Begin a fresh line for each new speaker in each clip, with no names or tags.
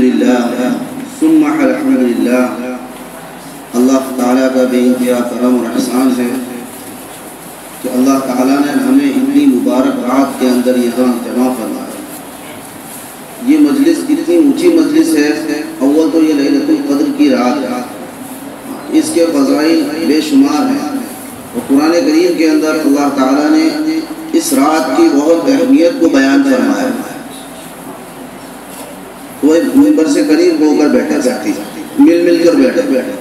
अल्हम्दुलिल्लाह सुम्मा अल्हम्दुलिल्लाह अल्लाह ताला का बेइंतहा करम और एहसान है कि अल्लाह ताला ने हमें इतनी मुबारक रात के अंदर यहाँ जमा फरमाया ये मजलिस इतनी ऊँची मजलिस है अव्वल तो ये लैलतुल कद्र की रात है इसके फ़ज़ाइल बेशुमार हैं और कुरान करीम के अंदर अल्लाह ताला ने इस रात की बहुत अहमियत को बयान फरमाया वो एक मिंबर से करीब होकर बैठे साथी मिल मिल कर बैठे। बैठे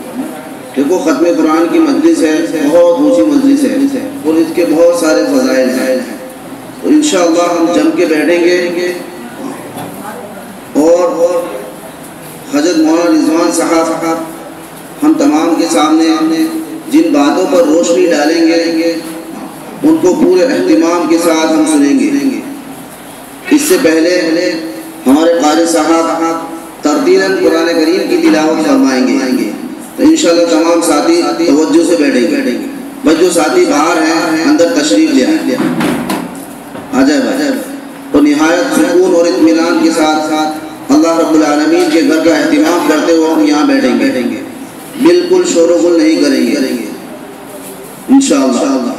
देखो, ख़त्म कुरान की मजलिस है, बहुत ऊँची मजलिस है, और इसके बहुत सारे फ़जाइल हैं। तो इन हम जम के बैठेंगे। और हज़रत मौलाना रिजवान साहब, हम तमाम के सामने जिन बातों पर रोशनी डालेंगे, उनको पूरे अहतमाम के साथ हम सुनेंगे। इससे पहले हमारे कारी साहब तरतीन कुरान करीम की तिलावत फरमाएँगे। तो इन तमाम साथी तवज्जो से बैठेंगे। बस जो साथी बाहर हैं, अंदर तशरीफ़ ले आ जाए भाई। तो नहायत सुकून और इतमान के साथ साथ अल्लाह रब्बुल आलमीन के घर का अहतमाम करते हुए हम यहाँ बैठेंगे। बिल्कुल शोरगुल नहीं करेंगे। करेंगे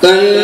cần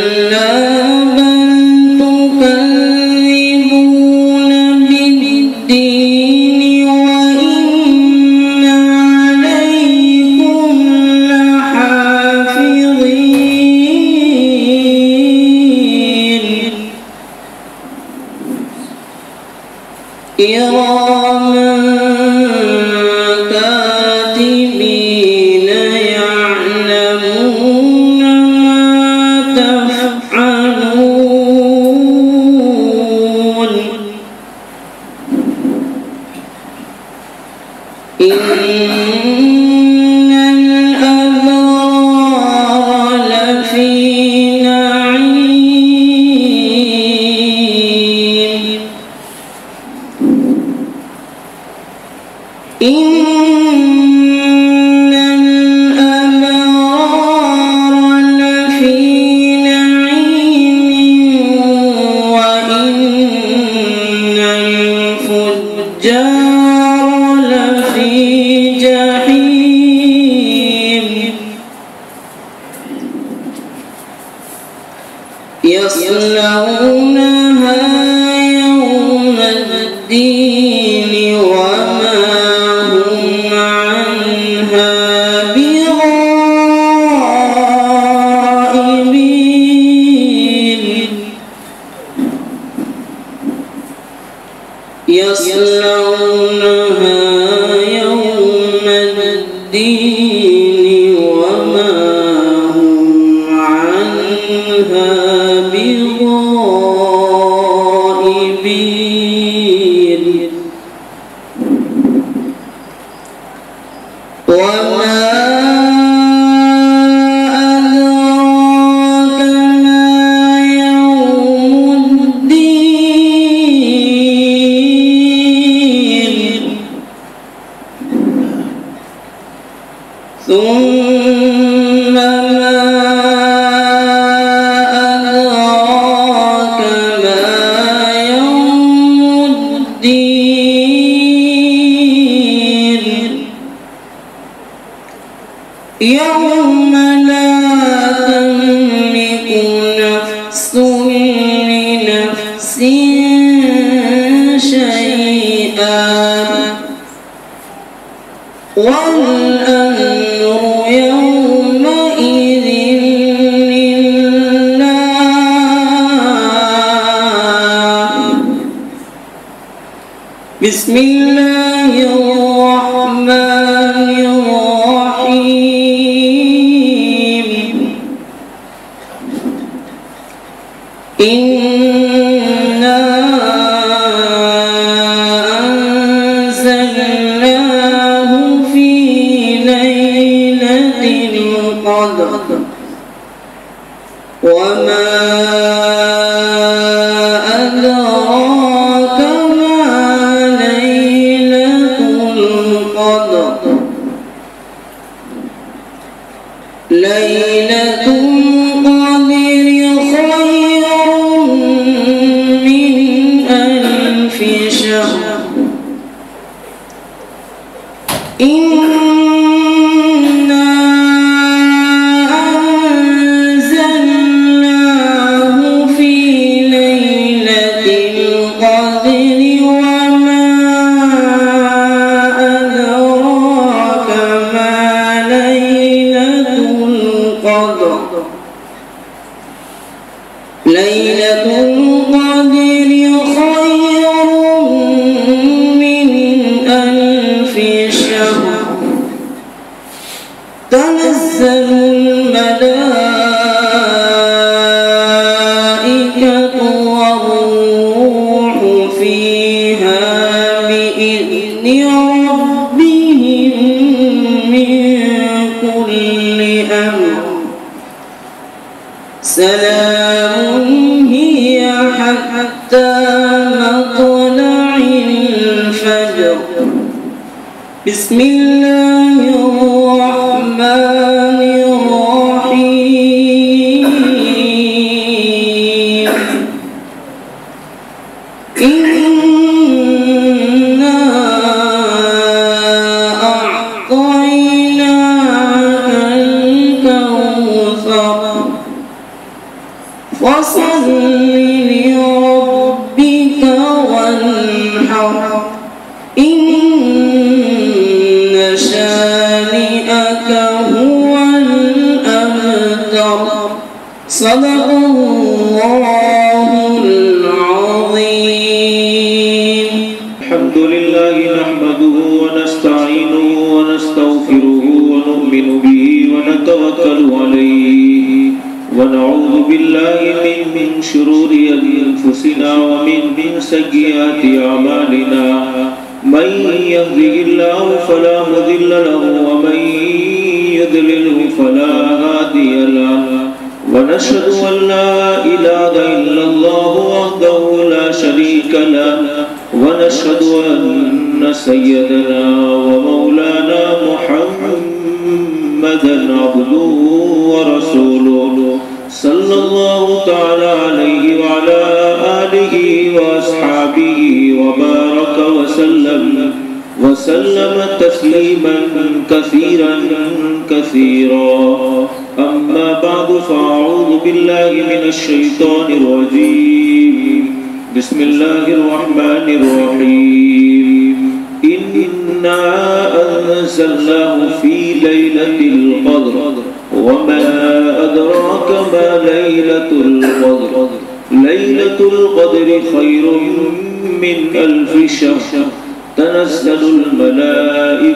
love.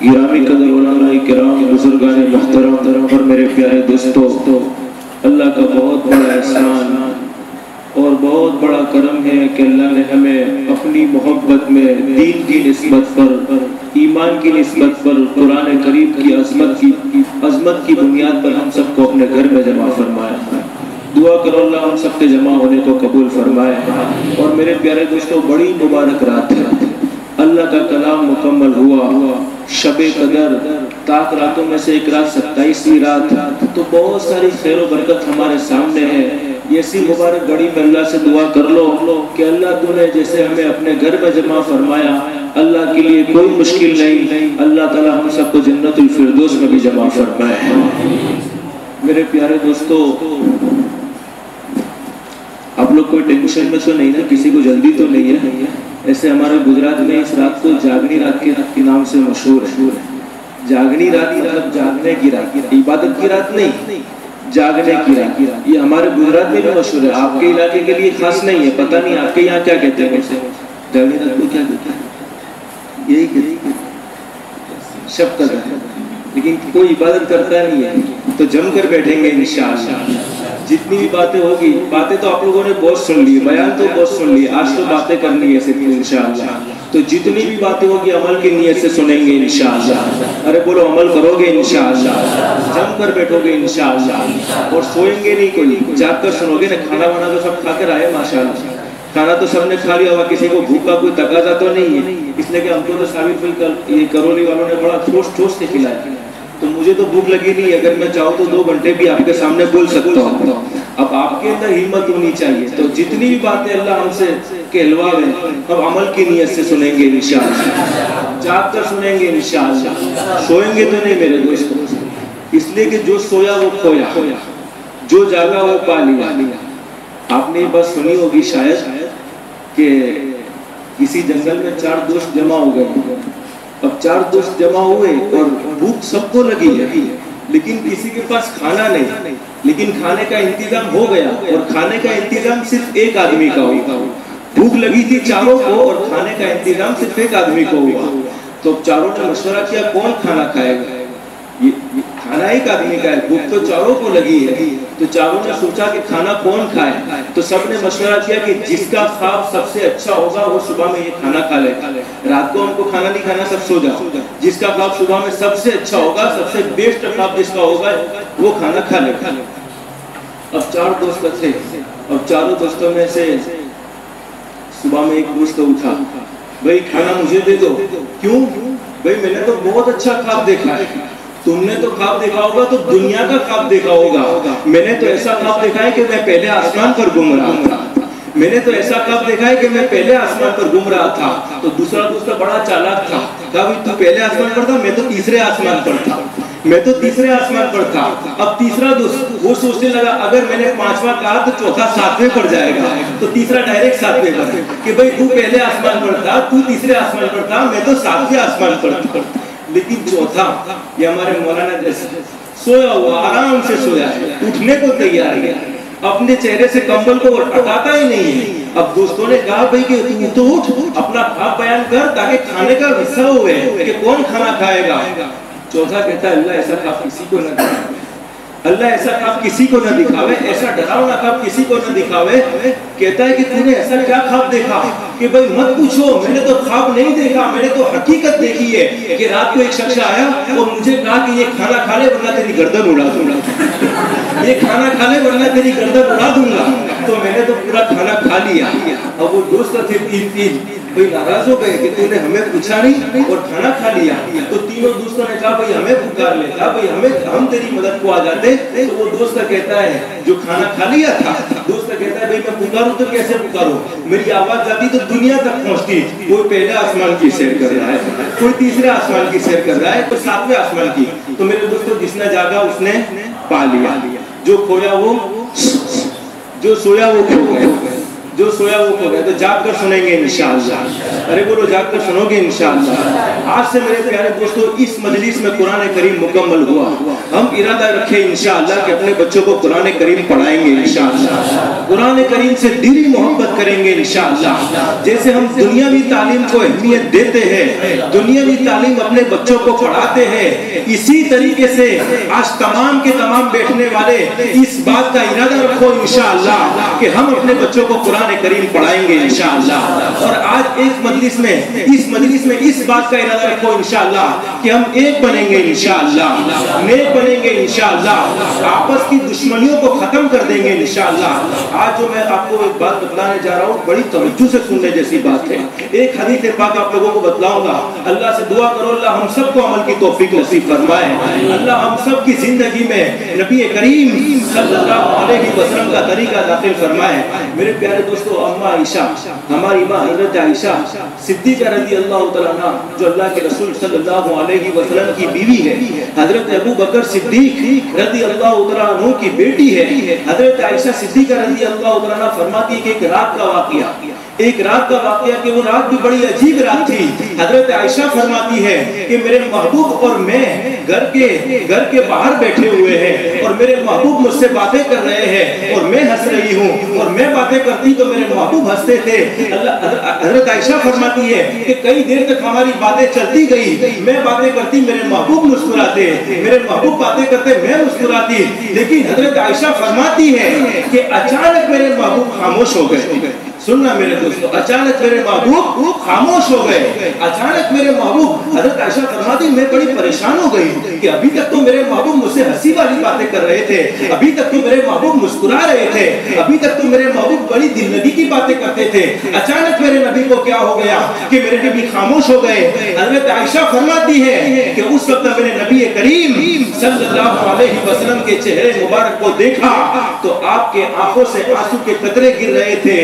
गिरामी कदर उलमा किराम बुजुर्गान मुहतरम और मेरे प्यारे दोस्तों मोहब्बत में, दीन की नस्बत पर, ईमान की नस्बत पर, कुरान करीम की अजमत की अजमत की बुनियाद पर हम सबको अपने घर में जमा फरमाया दुआ करो अल्लाह हम सबके जमा होने को कबूल फरमाए। और मेरे प्यारे दोस्तों, बड़ी मुबारक रात है। अल्लाह का कलाम मुकम्मल हुआ। शब कदर ताक रातों में से एक रात सत्ताईसवीं रात। तो बहुत सारी खैर बरकत हमारे सामने है। ऐसी मुबारक घड़ी में अल्लाह से दुआ कर लो कि अल्लाह तूने जैसे हमें अपने घर में जमा फरमाया, अल्लाह के लिए कोई मुश्किल नहीं, अल्लाह ताला हम सबको जन्नतुल फिरदौस में भी जमा फरमाए। मेरे प्यारे दोस्तों, आप लोग कोई टेंशन में तो नहीं ना, किसी को जल्दी तो नहीं है। ऐसे हमारे गुजरात में इस रात को जागनी रात के नाम से मशहूर है। जागनी रात मतलब जागने की रात, इबादत की रात नहीं। जागने की रात ये हमारे गुजरात में भी मशहूर है। आपके इलाके के लिए खास नहीं है, पता नहीं आपके यहाँ क्या कहते हैं। जागनी रात को क्या कहते हैं? यही कहते लेकिन कोई इबादत करता नहीं है। तो जम कर बैठेंगे इंशाअल्लाह। जितनी भी बातें होगी, बातें तो आप लोगों ने बहुत सुन ली, बयान तो बहुत सुन ली। आज तो बातें करनी है सिर्फ़ इंशाअल्लाह। तो जितनी भी बातें होगी अमल की नीयत से सुनेंगे इंशाअल्लाह अरे बोलो, अमल करोगे इंशाअल्लाह जम कर बैठोगे इंशाअल्लाह और सोएँगे नहीं कोई। जाग कर सुनोगे ना खाना वाना तो सब खाकर आए, माशाल्लाह। खाना तो सबने खा लिया होगा, किसी को भूख का कोई तकाजा तो नहीं है। इसलिए कि हमको तो साबित भाई ये करोली वालों ने बड़ा ठोस ठोस से खिलाया। तो मुझे तो भूख लगी नहीं, अगर मैं चाहूँ तो दो घंटे भी आपके सामने बोल सकता हूँ। अब आपके अंदर हिम्मत होनी चाहिए। तो जितनी भी बातें अल्लाह हमसे कहलवावे अब अमल की नीयत से सुनेंगे इंशाअल्लाह जाग कर सुनेंगे इंशाअल्लाह सोएँगे तो नहीं मेरे दोस्तों। इसलिए कि जो सोया वो खोया। जो जागा वो पा लिया। आपने बात सुनी होगी शायद कि किसी जंगल में चार दोस्त जमा हो गए। अब चार दोस्त जमा हुए और भूख सबको लगी है। लेकिन किसी के पास खाना नहीं। लेकिन खाने का इंतज़ाम हो गया और खाने का इंतज़ाम सिर्फ़ एक आदमी का होगा भूख लगी थी चारों को और खाने का इंतज़ाम सिर्फ़ एक आदमी को हुआ। तो चारों ने मशवरा किया कौन खाना खाएगा? ये, ये खाना एक आदमी का है भूख तो चारों को लगी है। तो चारों ने सोचा कि खाना कौन खाए? तो सबने मशवरा किया कि जिसका ख्वाब सबसे अच्छा होगा वो सुबह में ये खाना खा ले। रात को हमको खाना नहीं खाना सब सो जाओ। जिसका ख्वाब सुबह में सबसे अच्छा होगा सबसे बेस्ट ख्वाब जिसका होगा वो खाना खा ले। अब चार दोस्त थे। अब चारों दोस्तों में से सुबह में एक दोस्त उठा, भाई, खाना मुझे दे दो। क्यों? भाई, मैंने तो बहुत अच्छा ख्वाब देखा है। तुमने तो ख्वाब देखा होगा तो दुनिया का ख्वाब देखा होगा। मैंने तो ऐसा ख्वाब देखा है कि मैं पहले आसमान पर घूम रहा था। मैंने तो ऐसा ख्वाब देखा है कि मैं पहले आसमान पर घूम रहा था। तो दूसरा दोस्त बड़ा चालाक था। कहा तू पहले आसमान पर था, मैं तो तीसरे आसमान पर था। मैं तो तीसरे आसमान पर था। अब तीसरा दोस्त वो सोचने लगा, अगर मैंने पांचवा कहा तो चौथा सातवें पर जाएगा। तो तीसरा डायरेक्ट सातवें पर कि भाई तू पहले आसमान पर था, तू तीसरे आसमान पर था, मैं तो सातवें आसमान पर था। लेकिन चौथा, ये हमारे मौलाना जैसे, सोया हुआ, आराम से सोया है उठने को तैयार है। अपने चेहरे से कंबल को हटाता ही नहीं है। अब दोस्तों ने कहा, भाई, कि तू तो उठ, अपना भाव बयान कर, ताकि खाने का हिस्सा हुए कि कौन खाना खाएगा? चौथा कहता है, अल्लाह ऐसा खाब किसी को न दिखावे। अल्लाह ऐसा खाब किसी को न दिखावे, ऐसा डरावना खाब किसी को न दिखावे। कहता है कि तूने ऐसा क्या खाब देखा? कि भाई मत पूछो, मैंने तो ख्वाब नहीं देखा, मैंने तो हकीकत देखी है कि रात को एक शख्स आया और मुझे कहा कि ये खाना खा ले, वरना तेरी गर्दन उड़ा दूँगा। ये खाना खा ले, वरना तेरी गर्दन उड़ा दूँगा। तो मैंने तो पूरा खाना खा लिया। अब वो दोस्त थे तीन तीन भाई नाराज़ हो गए कि तूने हमें पूछा नहीं और खाना खा लिया तो तीनों दोस्तों ने कहा, भाई, हमें पुकार ले, कहा, भाई, हमें, हम तेरी मदद को आ जाते। तो वो दोस्त कहता है, जो खाना खा लिया था। दोस्त कहता है, भाई, मैं पुकारूं तो कैसे पुकारूं? मेरी आवाज़ जाती तो दुनिया तक पहुँचती। कोई पहले आसमान की सैर कर रहा है, कोई तीसरे आसमान की सैर कर रहा है, कोई सातवें आसमान की। तो मेरे दोस्तों, जिसने जागा, उसने पा लिया। जो खोया वो, जो सोया वो खो गया। जो सोया वो खो गया तो जाग कर सुनेंगे इंशाअल्लाह। अरे बोलो जाग कर सुनोगे इंशाअल्लाह। आज से मेरे प्यारे दोस्तों, इस मजलिस में कुरान करीम मुकम्मल हुआ। हम इरादा रखें इंशाअल्लाह कि अपने बच्चों को कुरान करीम पढ़ाएँगे इंशाअल्लाह। कुरान करीम से दिली मोहब्बत करेंगे इंशाअल्लाह। जैसे हम दुनियावी तालीम को अहमियत देते हैं, दुनियावी तालीम अपने बच्चों को पढ़ाते हैं, इसी तरीके से आज तमाम के तमाम बैठने वाले इस बात का इरादा रखो इंशाअल्लाह कि हम अपने बच्चों को कुरान करीम पढ़ाएँगे इंशाअल्लाह। और आज एक मजलिस में, इस मजलिस में इस बात का इरादा रखो इंशाअल्लाह कि हम एक बनेंगे इंशाअल्लाह। नेक बनेंगे इंशाअल्लाह। आपस की दुश्मनियों को खत्म कर देंगे इंशाअल्लाह। आज जो मैं आपको एक बात बतलाने जा रहा हूँ, बड़ी तवज्जो से सुनने जैसी बात है। एक हदीस पाक आप लोगों को बतलाऊँगा। अल्लाह से दुआ करो, अल्लाह हम सबको अमल की तौफीक नसीब फरमाए। अल्लाह हम सब की ज़िंदगी में नबी करीम सल्लल्लाहु अलैहि वसल्लम का तरीका दाखिल फरमाए। मेरे प्यारे दोस्तों, अम्मा ईशा। हमारी माँ हज़रत आयशा, सिद्दीक रज़ी अल्लाह तला जो अल्लाह के रसूल सल्लल्लाहु अलैहि वसल्लम की बीवी है। हज़रत अबू बकर सिद्दीक रज़ी अल्लाह तला की बेटी है। हज़रत आयशा सिद्दीक रज़ी अल्लाह तला फरमाती कि एक रात का वाकया। एक रात का वाकया कि वो रात भी बड़ी अजीब रात थी। हज़रत आयशा फरमाती है कि मेरे महबूब और मैं घर के घर के बाहर बैठे हुए हैं और मेरे महबूब मुझसे बातें कर रहे हैं और मैं हंस रही हूँ और मैं बातें करती तो मेरे महबूब हँसते थे। हज़रत आयशा फरमाती है कि कई देर तक हमारी बातें चलती गई। मैं बातें करती, मेरे महबूब मुस्कुराते। मेरे महबूब बातें करते मैं मुस्कुराती। लेकिन हज़रत आयशा फरमाती है कि अचानक मेरे महबूब खामोश हो गए। सुनना मेरे दोस्तों, अचानक मेरे महबूब खामोश हो गए। अचानक मेरे महबूब हज़रत आयशा फरमाती, मैं बड़ी परेशान हो गई कि अभी तक तो मेरे महबूब मुझसे हँसी वाली बातें कर रहे थे, अभी तक तो मेरे महबूब मुस्कुरा रहे थे, अभी तक तो मेरे महबूब बड़ी दिल नबी की बातें करते थे। अचानक मेरे नबी को क्या हो गया कि मेरे नबी खामोश हो गए? हज़रत आयशा फरमाती है कि उस वक्त मेरे नबी करीम सल्लल्लाहु अलैहि वसल्लम के चेहरे मुबारक को देखा तो आपके आँखों से आँसू के कतरे गिर रहे थे।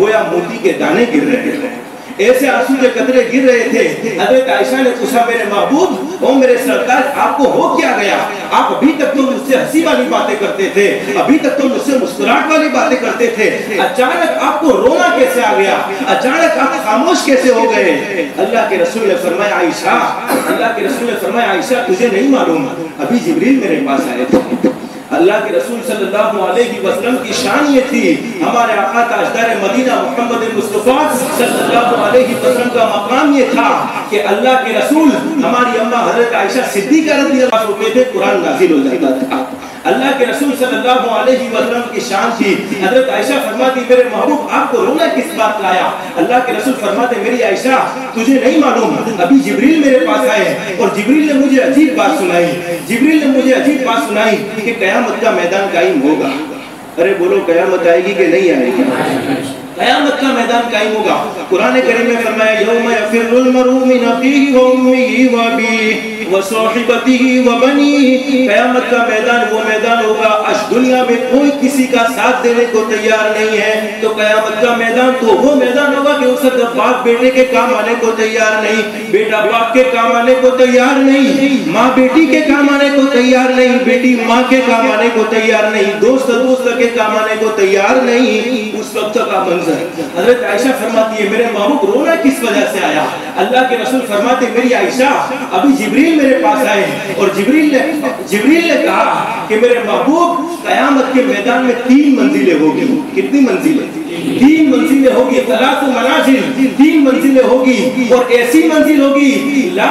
गोया मोती के दाने गिर रहे थे ऐसे आँसू के कतरे गिर रहे थे। हज़रत आयशा ने पूछा, मेरे महबूब, ओ मेरे सरकार आपको हो क्या गया? आप अभी तक तो मुझसे हँसी वाली बातें करते थे। अभी तक तो मुझसे मुस्कुराहट वाली बातें करते थे। अचानक आपको रोना कैसे आ गया? अचानक आप खामोश कैसे हो गए? अल्लाह के रसूल ने फरमाया, आयशा, अल्लाह के रसूल ने फरमाया, आयशा, तुझे नहीं मालूम। अभी जिब्रील मेरे पास आए थे। अल्लाह के रसूल सल्लल्लाहु अलैहि वसल्लम की शान ये थी। हमारे आका ताजदार मदीना मोहम्मद मुस्तफ़ा सल्लल्लाहु अलैहि वसल्लम का मकाम ये था कि अल्लाह के रसूल हमारी अम्मा हज़रत आयशा सिद्दीका रज़ी अल्लाह थे कुरान नाजिल हो जाता था। अल्लाह के रसूल सल्लल्लाहु अलैहि वसल्लम की शान थी। हज़रत आयशा फरमाती, मेरे महबूब, आपको रोना किस बात का आया? अल्लाह के रसूल फरमाते, मेरी आयशा, तुझे नहीं मालूम, अभी जिब्रील मेरे पास आए और जिब्रील ने मुझे अजीब बात सुनाई। जिब्रील ने मुझे अजीब बात सुनाई कि कयामत का मैदान कायम होगा। अरे बोलो, कयामत आएगी कि नहीं आएगी? कयामत का मैदान कायम होगा। कुरान करीम में फरमाया, यौम यफिरुल मरउ मिन अखीहि व उम्मिही व अबीही व साहिबतिही व बनीही। कयामत का मैदान, वो मैदान होगा। आज दुनिया में कोई किसी का साथ देने को तैयार नहीं है। तो कयामत का मैदान तो वो मैदान होगा कि उस वक्त बाप बेटे के काम आने को तैयार नहीं, बेटा बाप के काम आने को तैयार नहीं, माँ बेटी के काम आने को तैयार नहीं, बेटी माँ के काम आने को तैयार नहीं दोस्त दोस्त के काम आने को तैयार नहीं। उस वक्त का मंजर हज़रत आयशा फरमाती है, मेरे महबूब रोना किस वजह से आया? अल्लाह के रसूल फरमाते मेरी आयशा, अभी जिब्रील मेरे पास आए और जिब्रील ने जिब्रील ने कहा कि मेरे महबूब कयामत के मैदान में तीन मंजिलें होगी। कितनी मंजिलें? तीन मंजिलें होगी तलाक मनाजिल। तीन मंजिलें होगी और ऐसी मंजिल होगी, ला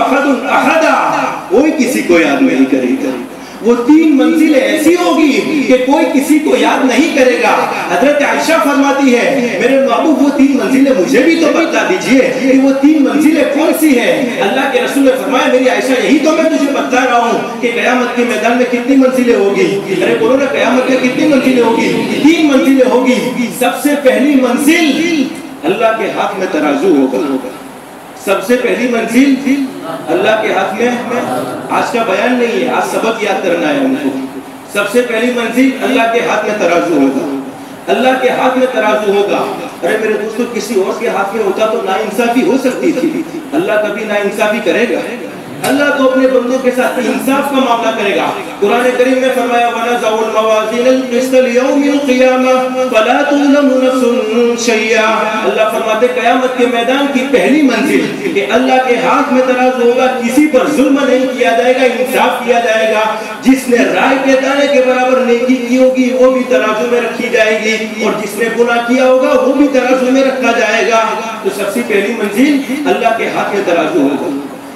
अहदुन अहदा। कोई किसी को याद नहीं करेगा। वो तीन मंजिलें ऐसी होगी कि कोई किसी को याद नहीं करेगा। हज़रत आयशा फरमाती है, मेरे महबूब, वो तीन मंजिलें मुझे भी तो बता दीजिए कि वो तीन मंजिलें कौन सी है? अल्लाह के रसूल ने फरमाया, मेरी आयशा, यही तो मैं तुझे बता रहा हूँ कि कयामत के मैदान में कितनी मंजिलें होगी। अरे बोलो ना, कयामत में कितनी मंजिलें होगी? तीन मंजिलें होगी। सबसे पहली मंजिल अल्लाह के हाथ में तराजू होगा। सबसे पहली मंजिल अल्लाह के हाथ में आज का बयान नहीं है, आज सबक याद करना है उनको सबसे पहली मंजिल अल्लाह के हाथ में तराजू होगा। अल्लाह के हाथ में तराजू होगा। अरे मेरे दोस्तों, किसी और के हाथ में होता तो ना इंसाफी हो सकती थी। अल्लाह कभी ना इंसाफी करेगा। अल्लाह तो अपने बंदों के साथ इंसाफ का मामला करेगा। कुरान करीम में फरमाया, वना जाउल मवाजिन अल क़िस्त लियौमिल क़ियामा, फला तुज़लमु नफ्सुन शैया अल्लाह फरमाते, कयामत के मैदान की पहली मंजिल कि अल्लाह के हाथ में तराजू होगा, किसी पर जुल्म नहीं किया जाएगा, इंसाफ किया जाएगा। जिसने राय के दाने के बराबर नेकी की होगी, वो भी तराजू में रखी जाएगी। और जिसने गुनाह किया होगा, वो भी तराजू में रखा जाएगा। तो सबसे पहली मंजिल अल्लाह के हाथ में तराजू होगा।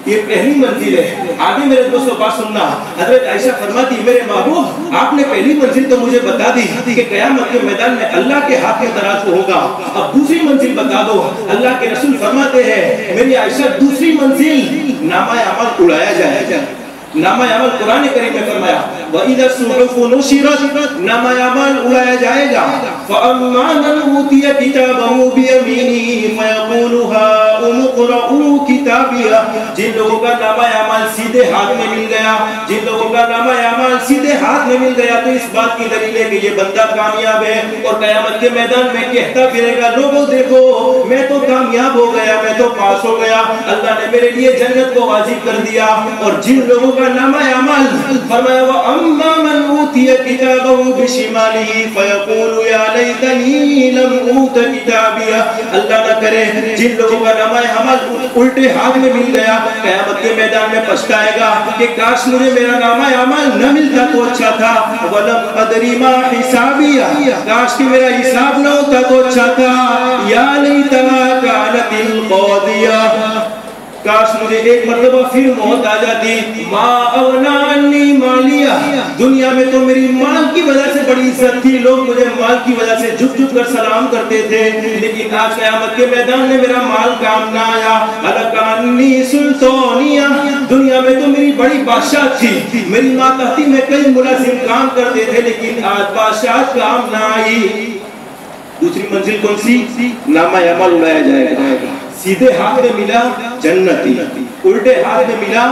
ये पहली मंजिल है। आगे मेरे दोस्तों बात सुनना। हज़रत आयशा फरमाती, मेरे महबूब, आपने पहली मंजिल तो मुझे बता दी कि कयामत के मैदान में अल्लाह के हाथ में तराजू होगा। अब दूसरी मंजिल बता दो। अल्लाह के रसूल फरमाते हैं, मेरी आयशा, दूसरी मंजिल नामा अमल उड़ाया जाएगा। नामा अमल कुरान करीम में फरमाया व इदा सुहुफु नुशिरत, नामा अमल उड़ाया जाएगा। फअम्मा मन ऊतिया किताबहु बियमीनिही फयक़ूलु हा उमक़रऊ किताबिया। जिन लोगों का नामा अमल सीधे हाथ में मिल गया, जिन लोगों का नामा अमल सीधे हाथ में मिल गया तो इस बात की दलील है कि ये बंदा कामयाब है और कयामत के मैदान में कहता फिरेगा, लोगों, देखो, मैं तो कामयाब हो गया, मैं तो पास हो गया। अल्लाह ने मेरे लिए जन्नत को वाजिब कर दिया और जिन लोगों का ना करे जिन लोगों का नामा अमल उल्टे हाथ में मिल गया कयामत के मैदान में पछताएगा कि काश मुझे मेरा नामा अमल न मिलता तो अच्छा था वलम अदरी हिसाबिया काश कि मेरा हिसाब न होता तो अच्छा था या लैता कानतिल क़ादिया काश मुझे एक मर्तबा फिर मौत आ जाती। माँ अवनानी मालिया दुनिया में तो मेरी माल की वजह से बड़ी इज़्ज़त थी। लोग मुझे माल की वजह से झुक झुक कर सलाम करते थे। लेकिन आज कयामत के मैदान में मेरा माल काम ना आया। अलकानी सुल्तानिया, दुनिया में तो मेरी बड़ी बादशाह थी। मेरी माँ कहती में कई मुलाजिम काम करते थे, लेकिन आज बादशाह काम ना आई। दूसरी मंजिल कौन सी? नामा अमल उड़ाया जाएगा। सीधे हाथ में मिला जन्नती उल्टे हाथ में मिला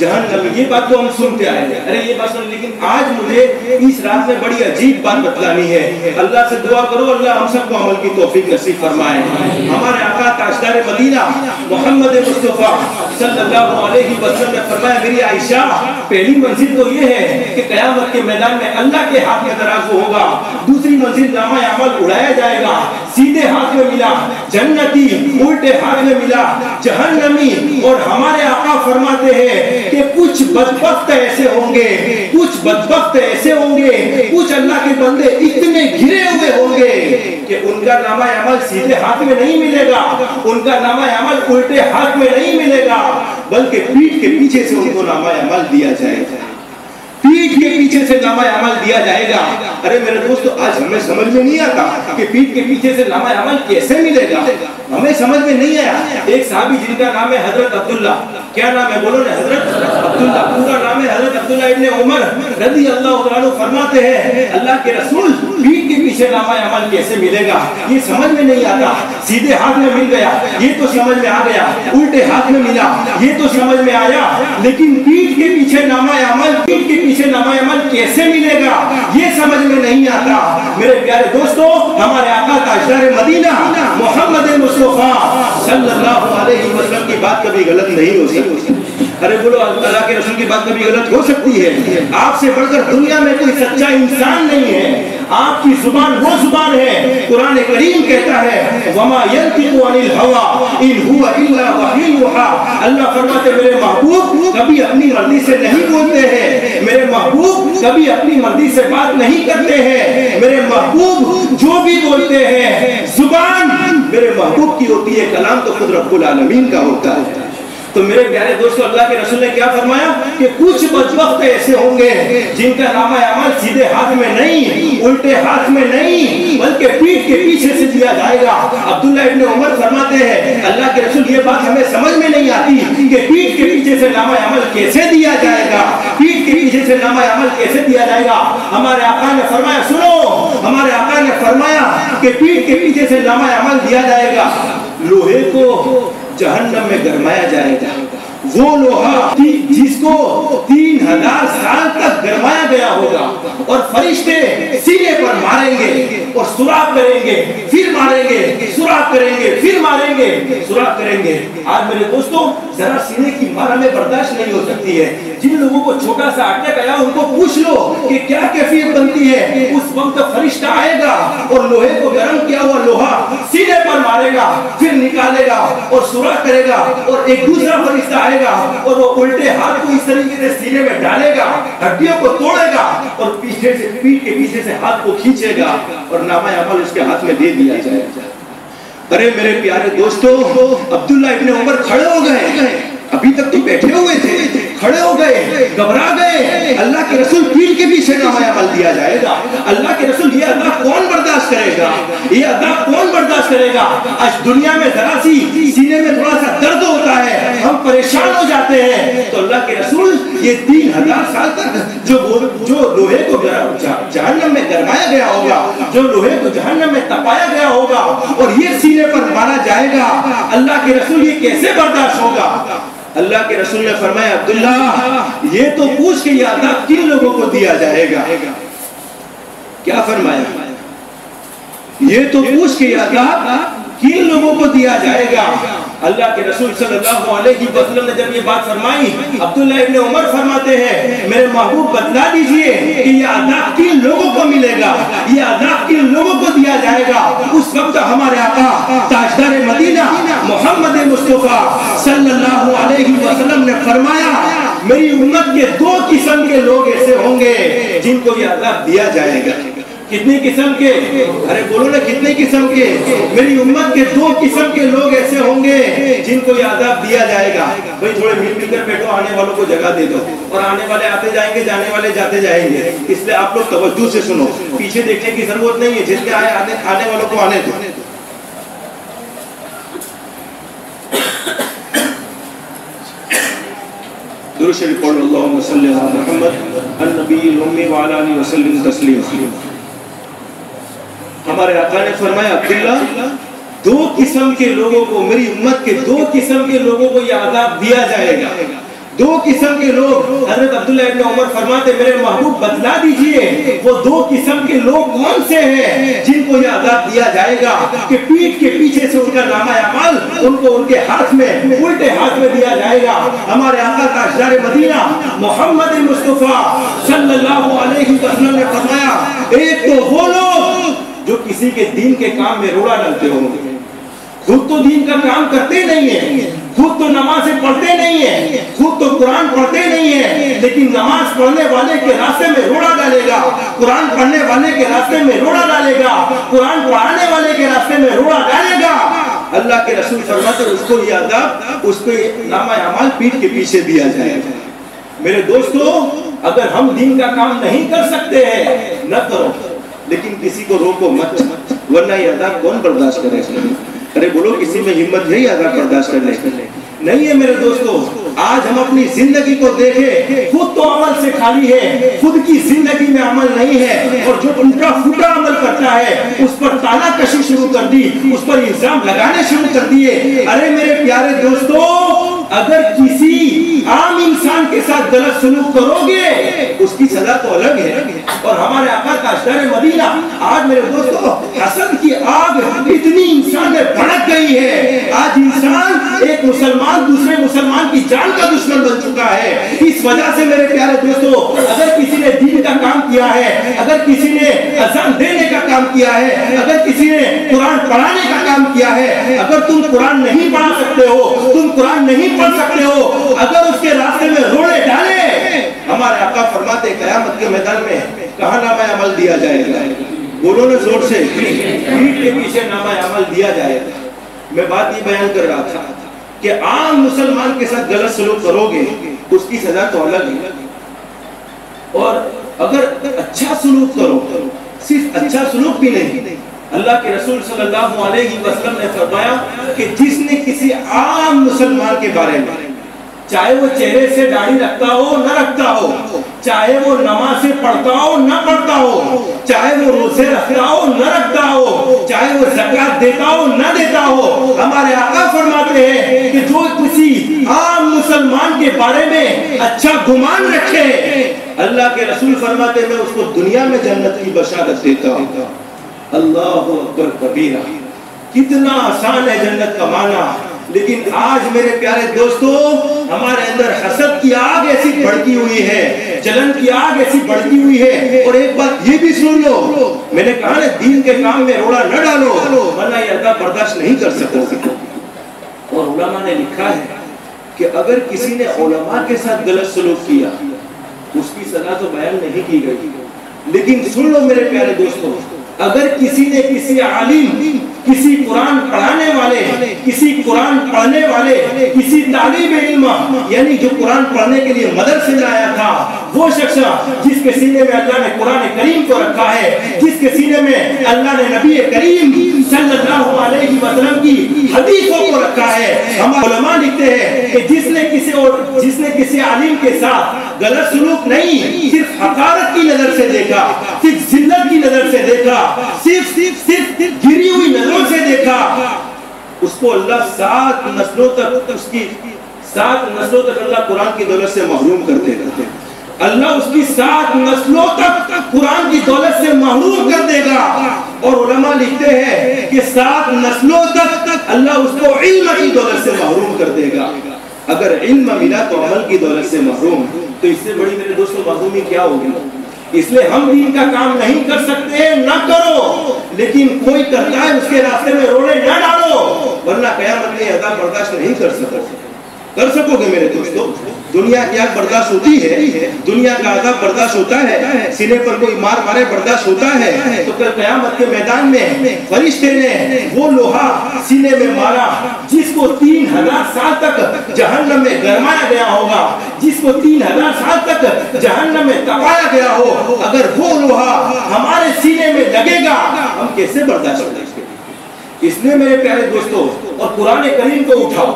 जहन्नमी। ये बात तो हम सुनते आए हैं। अरे ये बात सुन लेकिन आज मुझे इस रात में बड़ी अजीब बात बतलानी है। अल्लाह से दुआ करो अल्लाह हम सबको अमल की तौफीक नसीब फरमाए। हमारे आका ताजदार मदीना मोहम्मद मुस्तफ़ा सल्लल्लाहु अलैहि वसल्लम ने फरमाया मेरी आयशा पहली मंजिल तो ये है कि कयामत के मैदान में अल्लाह के हाथ में तराजू होगा। दूसरी मंजिल नामा अमल उड़ाया जाएगा। सीधे हाथ में मिला, जन्नती उल्टे हाथ में मिला, जहन्नमी। और हमारे आका फरमाते हैं कि कुछ बदबख्त ऐसे होंगे, कुछ बदबख्त ऐसे होंगे, कुछ अल्लाह के बंदे इतने घिरे हुए होंगे कि उनका नामा अमल सीधे हाथ में नहीं मिलेगा, उनका नामा अमल उल्टे हाथ में नहीं मिलेगा, बल्कि पीठ के पीछे से उनको नामा अमल दिया जाएगा। पीठ के पीछे से नामा अमल दिया जाएगा। अरे मेरे दोस्तों, आज हमें समझ में नहीं आता कि पीठ के पीछे से नामा अमल कैसे मिलेगा। हमें समझ में नहीं आया। एक साहबी जिनका नाम है हज़रत अब्दुल्ला। क्या नाम है? बोलो ना, हज़रत अब्दुल्ला। पूरा नाम है हज़रत अब्दुल्ला इब्ने उमर। रज़ी अल्लाह फरमाते हैं, अल्लाह के रसूल, पीठ के पीछे नामा अमल कैसे मिलेगा? ये समझ में नहीं आता। सीधे हाथ में मिल गया। ये तो समझ में आ गया। उल्टे हाथ में मिला। ये तो समझ में आया। लेकिन पीठ के पीछे नामा अमल, पीठ के पीछे नामा अमल कैसे मिलेगा? ये समझ में नहीं आता। मेरे प्यारे दोस्तों, हमारे आका का अशर मदीना, मोहम्मद मुस्तफ़ा सल्लल्लाहु अलैहि वसल्लम की बात कभी गलत नहीं हो सकती। अरे बोलो, अल्लाह के रसूल की बात कभी गलत हो सकती है? आपसे बढ़कर दुनिया में कोई सच्चा इंसान नहीं है। आपकी ज़ुबान वो ज़ुबान है। कुरान करीम कहता है, वमा यंतिकु अनिल हवा, इन हुवा इल्ला वही अल्लाह फरमाते, मेरे महबूब कभी अपनी मर्ज़ी से नहीं बोलते हैं। मेरे महबूब कभी अपनी मर्ज़ी से बात नहीं करते हैं। मेरे महबूब जो भी बोलते हैं, ज़ुबान मेरे महबूब की होती है। कलाम तो खुद रब्बुल आलमीन का होता है। तो मेरे प्यारे दोस्तों, अल्लाह के रसूल ने क्या फरमाया? कि कुछ बदबख्त ऐसे होंगे जिनका नाम अमल सीधे हाथ में नहीं, उल्टे हाथ में नहीं, बल्कि पीठ के पीछे से दिया जाएगा। अब्दुल्ला इब्ने उमर फरमाते हैं, अल्लाह के रसूल, ये बात हमें समझ में नहीं आती कि पीठ के पीछे से नाम अमल कैसे दिया जाएगा? पीठ के पीछे से नाम अमल कैसे दिया जाएगा? हमारे आका ने फरमाया, सुनो, हमारे आका ने फरमाया कि पीठ के पीछे से नामा अमल दिया जाएगा। लोहे को जहन्नम में गरमाया जाएगा। वो लोहा जिसको तीन हज़ार साल तक गरमाया गया होगा। और फरिश्ते सीने पर मारेंगे और सुराख करेंगे, फिर मारेंगे, सुराख करेंगे, फिर मारेंगे, सुराख करेंगे। आज मेरे दोस्तों, जरा सीने की मारा में बर्दाश्त नहीं हो सकती है। जिन लोगों को छोटा सा अटैक आया उनको पूछ लो कि क्या कैफियत बनती है। उस वक्त फरिश्ता आएगा और लोहे को गर्म किया हुआ लोहा सीने पर मारेगा, फिर निकालेगा और सुराख करेगा और एक दूसरा फरिश्ता आएगा। और वो उल्टे हाथ को इस तरीके से सीने में डालेगा, हड्डियों को तोड़ेगा और पीछे से पीठ के पीछे से हाथ को खींचेगा और नामा अमल उसके हाथ में दे दिया जाएगा। अरे मेरे प्यारे दोस्तों, अब्दुल्ला इब्ने उमर खड़े हो गए। अभी तक तो बैठे हुए थे, खड़े हो गए, घबरा गए। अल्लाह के रसूल पीठ के पीछे नामा अमल दिया जाएगा। अल्लाह के रसूल, ये अदा कौन बर्दाश्त करेगा? ये अदा कौन बर्दाश्त करेगा? आज दुनिया में जरा सी सीने में थोड़ा सा दर्द होता है। हम परेशान हो जाते हैं। तो अल्लाह के रसूल ये तीन हज़ार साल तक जो जो लोहे को जहन्नम में गरमाया गया होगा जो लोहे को जहन्नम में तपाया गया होगा और ये सीने पर मारा जाएगा अल्लाह के रसूल ये कैसे बर्दाश्त होगा? अल्लाह के रसूल ने फरमाया अब्दुल्ला ये तो पूछ के अदाब किन लोगों को दिया जाएगा। क्या फरमाया? ये तो पूछ के अदाब किन लोगों को दिया जाएगा। अल्लाह के रसूल सल्लल्लाहु अलैहि वसल्लम ने जब ये बात फरमाई अब्दुल्ला इब्ने उमर फरमाते हैं, मेरे महबूब बतला दीजिए कि ये अदाब किन लोगों को मिलेगा, ये अदाब किन लोगों को दिया जाएगा। उस वक्त हमारे आका ताजदार मदीना मोहम्मद मुस्तफ़ा सल्लल्लाहु अलैहि वसल्लम ने फरमाया, मेरी उम्मत के दो किस्म के लोग ऐसे होंगे जिनको ये अदाब दिया जाएगा। कितनी किस्म के? अरे बोलो ना कितनी किस्म के? मेरी उम्मत के दो किस्म के लोग ऐसे होंगे जिनको ये दिया जाएगा। भाई थोड़े मिल मिलकर बैठो आने वालों को जगह दे दो। और आने वाले आते जाएँगे जाने वाले जाते जाएँगे। इसलिए आप लोग तवज्जो से सुनो। पीछे देखने की ज़रूरत नहीं है। जिसके आए आने, आने वालों को आने दो। दुरूद शरीफ पढ़ो अल्लाहुम्मा सल्ली अला मुहम्मद आलिहि वसल्लम तस्लीमा। हमारे आका ने फरमाया, अब्दुल्ला, दो किस्म के लोगों को, मेरी उम्मत के दो किस्म के लोगों को यह आदाब दिया जाएगा। दो किस्म के लोग, हज़रत अब्दुल्ला इब्ने उमर फरमाते, मेरे महबूब बतला दीजिए, वो दो किस्म के लोग कौन से हैं जिनको यह आदाब दिया जाएगा? कि पीठ के पीछे से उनका नामा अमल, उनको उनके हाथ में, उल्टे हाथ में दिया जाएगा। हमारे आका का अशरार मदीना, मोहम्मद मुस्तफ़ा सल्लल्लाहु अलैहि वसल्लम ने फरमाया, एक तो वो लोग जो किसी के दिन के काम में रोड़ा डालते होंगे खुद तो दिन का काम करते नहीं है। खुद तो नमाज़ पढ़ते नहीं है। खुद तो कुरान पढ़ते नहीं है। लेकिन नमाज़ पढ़ने वाले के रास्ते में रोड़ा डालेगा। कुरान पढ़ने वाले के रास्ते में रोड़ा डालेगा। कुरान पढ़ाने वाले के रास्ते में रोड़ा डालेगा। अल्लाह के रसूल फरमाते उसको ये अदब उसको नामा अमाल पीठ के पीछे दिया जाएगा मेरे दोस्तों, अगर हम दिन का काम नहीं कर सकते हैं, न करो। लेकिन किसी को रोको मत, वरना ये अदाब कौन बर्दाश्त करेगा अरे बोलो, किसी में हिम्मत है ये अदाब बर्दाश्त करने नहीं है मेरे दोस्तों, आज हम अपनी ज़िंदगी को देखें, खुद तो अमल से खाली है, खुद की ज़िंदगी में अमल नहीं है, और जो उनका फूटा अमल करता है, उस पर ताला कशी शुरू कर दी, उस पर इल्ज़ाम लगाने शुरू कर दिए। अरे मेरे प्यारे दोस्तों, अगर किसी आम इंसान के साथ गलत सलूक करोगे, उसकी सजा तो अलग है। और हमारे आका का अशर मदीना आज मेरे दोस्तों हसद की आग इतनी इंसान में भड़क गई है। आज इंसान एक मुसलमान, दूसरे मुसलमान की जान का दुश्मन बन चुका है। इस वजह से मेरे प्यारे दोस्तों, अगर किसी ने दीन का काम किया है, अगर किसी ने अजान देने का काम किया है, अगर किसी ने कुरान पढ़ाने का काम किया है, अगर तुम कुरान नहीं पढ़ा सकते हो, तुम कुरान नहीं पढ़ सकते हो, अगर उसके रास्ते में रोड़े डाले। हमारे आका फरमाते कयामत के मैदान में कहा नामा अमल दिया जाएगा। बोलो ना ज़ोर से पीठ के पीछे नामा अमल दिया जाएगा। मैं बात ये बयान कर रहा था कि आम मुसलमान के साथ गलत सलूक करोगे, उसकी सजा तो अलग है। और अगर अच्छा सलूक करो, सिर्फ़ अच्छा सलूक भी नहीं, अल्लाह के रसूल सल्लल्लाहु अलैहि वसल्लम ने फरमाया कि जिसने किसी आम मुसलमान के बारे में चाहे वो चेहरे से दाढ़ी रखता हो, न रखता हो, चाहे वो नमाज़ से पढ़ता हो, न पढ़ता हो, चाहे वो रोज़े रखता हो, न रखता हो, चाहे वो जक़ात देता हो, न देता हो, हमारे आका फरमाते हैं कि जो किसी आम मुसलमान के बारे में अच्छा गुमान रखे, अल्लाह के रसूल फरमाते, मैं उसको दुनिया में जन्नत की बशारत देता हूँ। अल्लाह कबीरा, कितना आसान है जन्नत कमाना। लेकिन आज मेरे प्यारे दोस्तों, हमारे अंदर हसद की आग ऐसी भड़की हुई है, जलन की आग ऐसी भड़की हुई है। और एक बात ये भी सुन लो, मैंने कहा ना, दीन के काम में रोड़ा न डालो, वरना ये अदा बर्दाश्त नहीं कर सकोगे और उलमा ने लिखा है कि अगर किसी ने उलमा के साथ गलत सलूक किया, उसकी सजा तो बयान नहीं की गई। लेकिन सुन लो मेरे प्यारे दोस्तों अगर किसी ने किसी आलिम, किसी कुरान पढ़ाने वाले, किसी कुरान पढ़ने वाले, किसी तालिब यानी जो कुरान पढ़ने के लिए मदरसे से लाया था, वो शख्स जिसके सीने में अल्लाह ने कुरान करीम को रखा है, जिसके सीने में अल्लाह ने नबी करीम सल्लल्लाहु वसल्लम की हदीसों को रखा है। हम लिखते हैं कि जिसने किसी और, जिसने किसी आलिम के साथ गलत सलूक नहीं, सिर्फ़ हकारत की नज़र से देखा, सिर्फ़ जिल्लत की नज़र से देखा सिर्फ़ सिर्फ़ सिर्फ़ गिरी हुई नज़रों से देखा। उसको अल्लाह सात नस्लों तक उसकी सात नस्लों तक अल्लाह कुरान की दौलत से महरूम कर देगा अल्लाह उसकी सात नस्लों तक कुरान की दौलत से महरूम कर देगा। और उलमा लिखते हैं कि सात नस्लों तक अल्लाह उसको इल्म की दौलत से महरूम कर देगा। अगर इल्म मिला तो अमल की दौलत से महरूम। तो इससे बड़ी मेरे दोस्तों, महरूमी क्या होगी? इसलिए हम भी इनका काम नहीं कर सकते, न करो। लेकिन कोई करता है, उसके रास्ते में रोड़े न डालो, वरना कयामत में अदा बर्दाश्त नहीं कर सकोगे कर सकोगे मेरे दोस्तों? दुनिया की आग बर्दाश्त होती है, दुनिया का आगा बर्दाश्त होता है सीने पर कोई मार मारे बर्दाश्त होता है तो कल कयामत के मैदान में फरिश्ते ने वो लोहा सीने में मारा, जिसको तीन हज़ार साल तक जहन्नम में गरमाया गया होगा, जिसको तीन हज़ार साल तक जहन्नम में तपाया गया हो, अगर वो लोहा हमारे सीने में लगेगा, हम कैसे बर्दाश्त करेंगे इसलिए मेरे प्यारे दोस्तों, और पुराने करीम को उठाओ।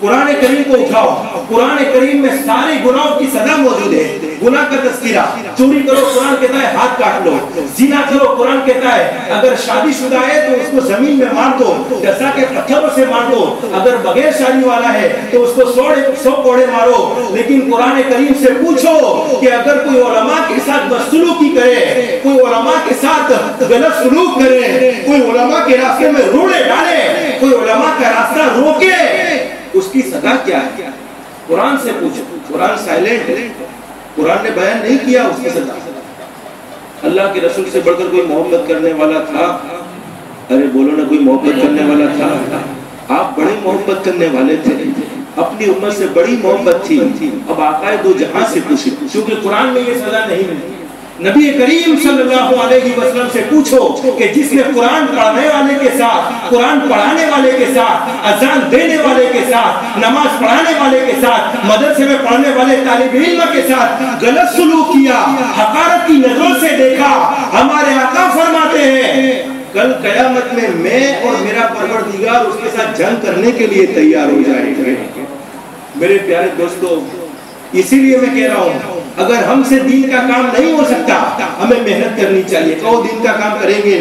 कुरान करीम को उठाओ। कुरान करीम में सारे गुनाहों की सजा मौजूद है। गुनाह का तस्करा चोरी करो, कुरान कहता है हाथ काट लो। जीना करो, कुरान कहता है अगर शादीशुदा है तो उसको ज़मीन में मार दो। जैसा के पत्थरों से मार दो। अगर बगैर शादी वाला है तो उसको सौ सौ कोड़े मारो। लेकिन कुरान करीम से पूछो कि अगर कोई ओलमा के साथ बदसलूकी करे, कोई ओलमा के साथ गलत सलूक करे, कोई ओलमा के रास्ते में रोड़े डाले, कोई ओलमा का रास्ता रोके उसकी सजा क्या है? कुरान से पूछो। कुरान साइलेंट है। कुरान ने बयान नहीं किया उसकी सजा। अल्लाह के रसूल से बढ़कर कोई मोहब्बत करने वाला था? अरे बोलो ना, कोई मोहब्बत करने वाला था? आप बड़े मोहब्बत करने वाले थे। अपनी उम्र से बड़ी मोहब्बत थी। अब आकाए दो जहाँ से पूछे। क्योंकि कुरान में ये सजा नहीं मिली। नबी करीम सल्लल्लाहु अलैहि वसल्लम से पूछो कि जिसने कुरान पढ़ने वाले के साथ, कुरान पढ़ाने वाले के साथ, अजान देने वाले के साथ, नमाज़ पढ़ाने वाले के साथ, मदरसे में पढ़ने वाले तालिब इल्म के साथ गलत सलूक किया, हकारत की नज़रों से देखा, हमारे आका फरमाते हैं, कल कयामत में मैं और मेरा परवरदिगार उसके साथ जंग करने के लिए तैयार हो जाएँगे। मेरे प्यारे दोस्तों इसीलिए मैं कह रहा हूँ, अगर हमसे दिन का काम नहीं हो सकता, हमें मेहनत करनी चाहिए। कहो, दिन का काम करेंगे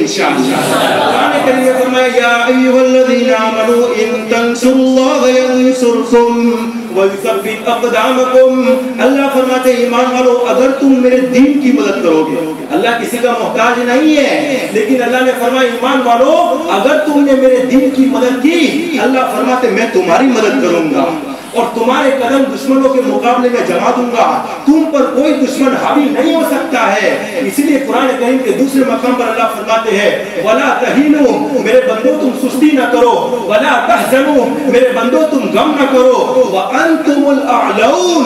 अल्लाह फरमाते, ईमान वालो, अगर तुम मेरे दीन की मदद करोगे, अल्लाह किसी का मोहताज नहीं है, लेकिन अल्लाह ने फरमाया, ईमान वालो, अगर तुमने मेरे दीन की मदद की, अल्लाह फरमाते, मैं तुम्हारी मदद करूँगा। और तुम्हारे कदम दुश्मनों के मुकाबले में जमा दूँगा। तुम पर कोई दुश्मन हावी नहीं हो सकता है। इसीलिए कुरान करीम के दूसरे मकाम पर अल्लाह फरमाते हैं, वला तहीनु, मेरे बंदो, तुम सुस्ती न करो। वला तहजनु, मेरे बंदो, तुम गम न करो। व अंतुमुल अअलौन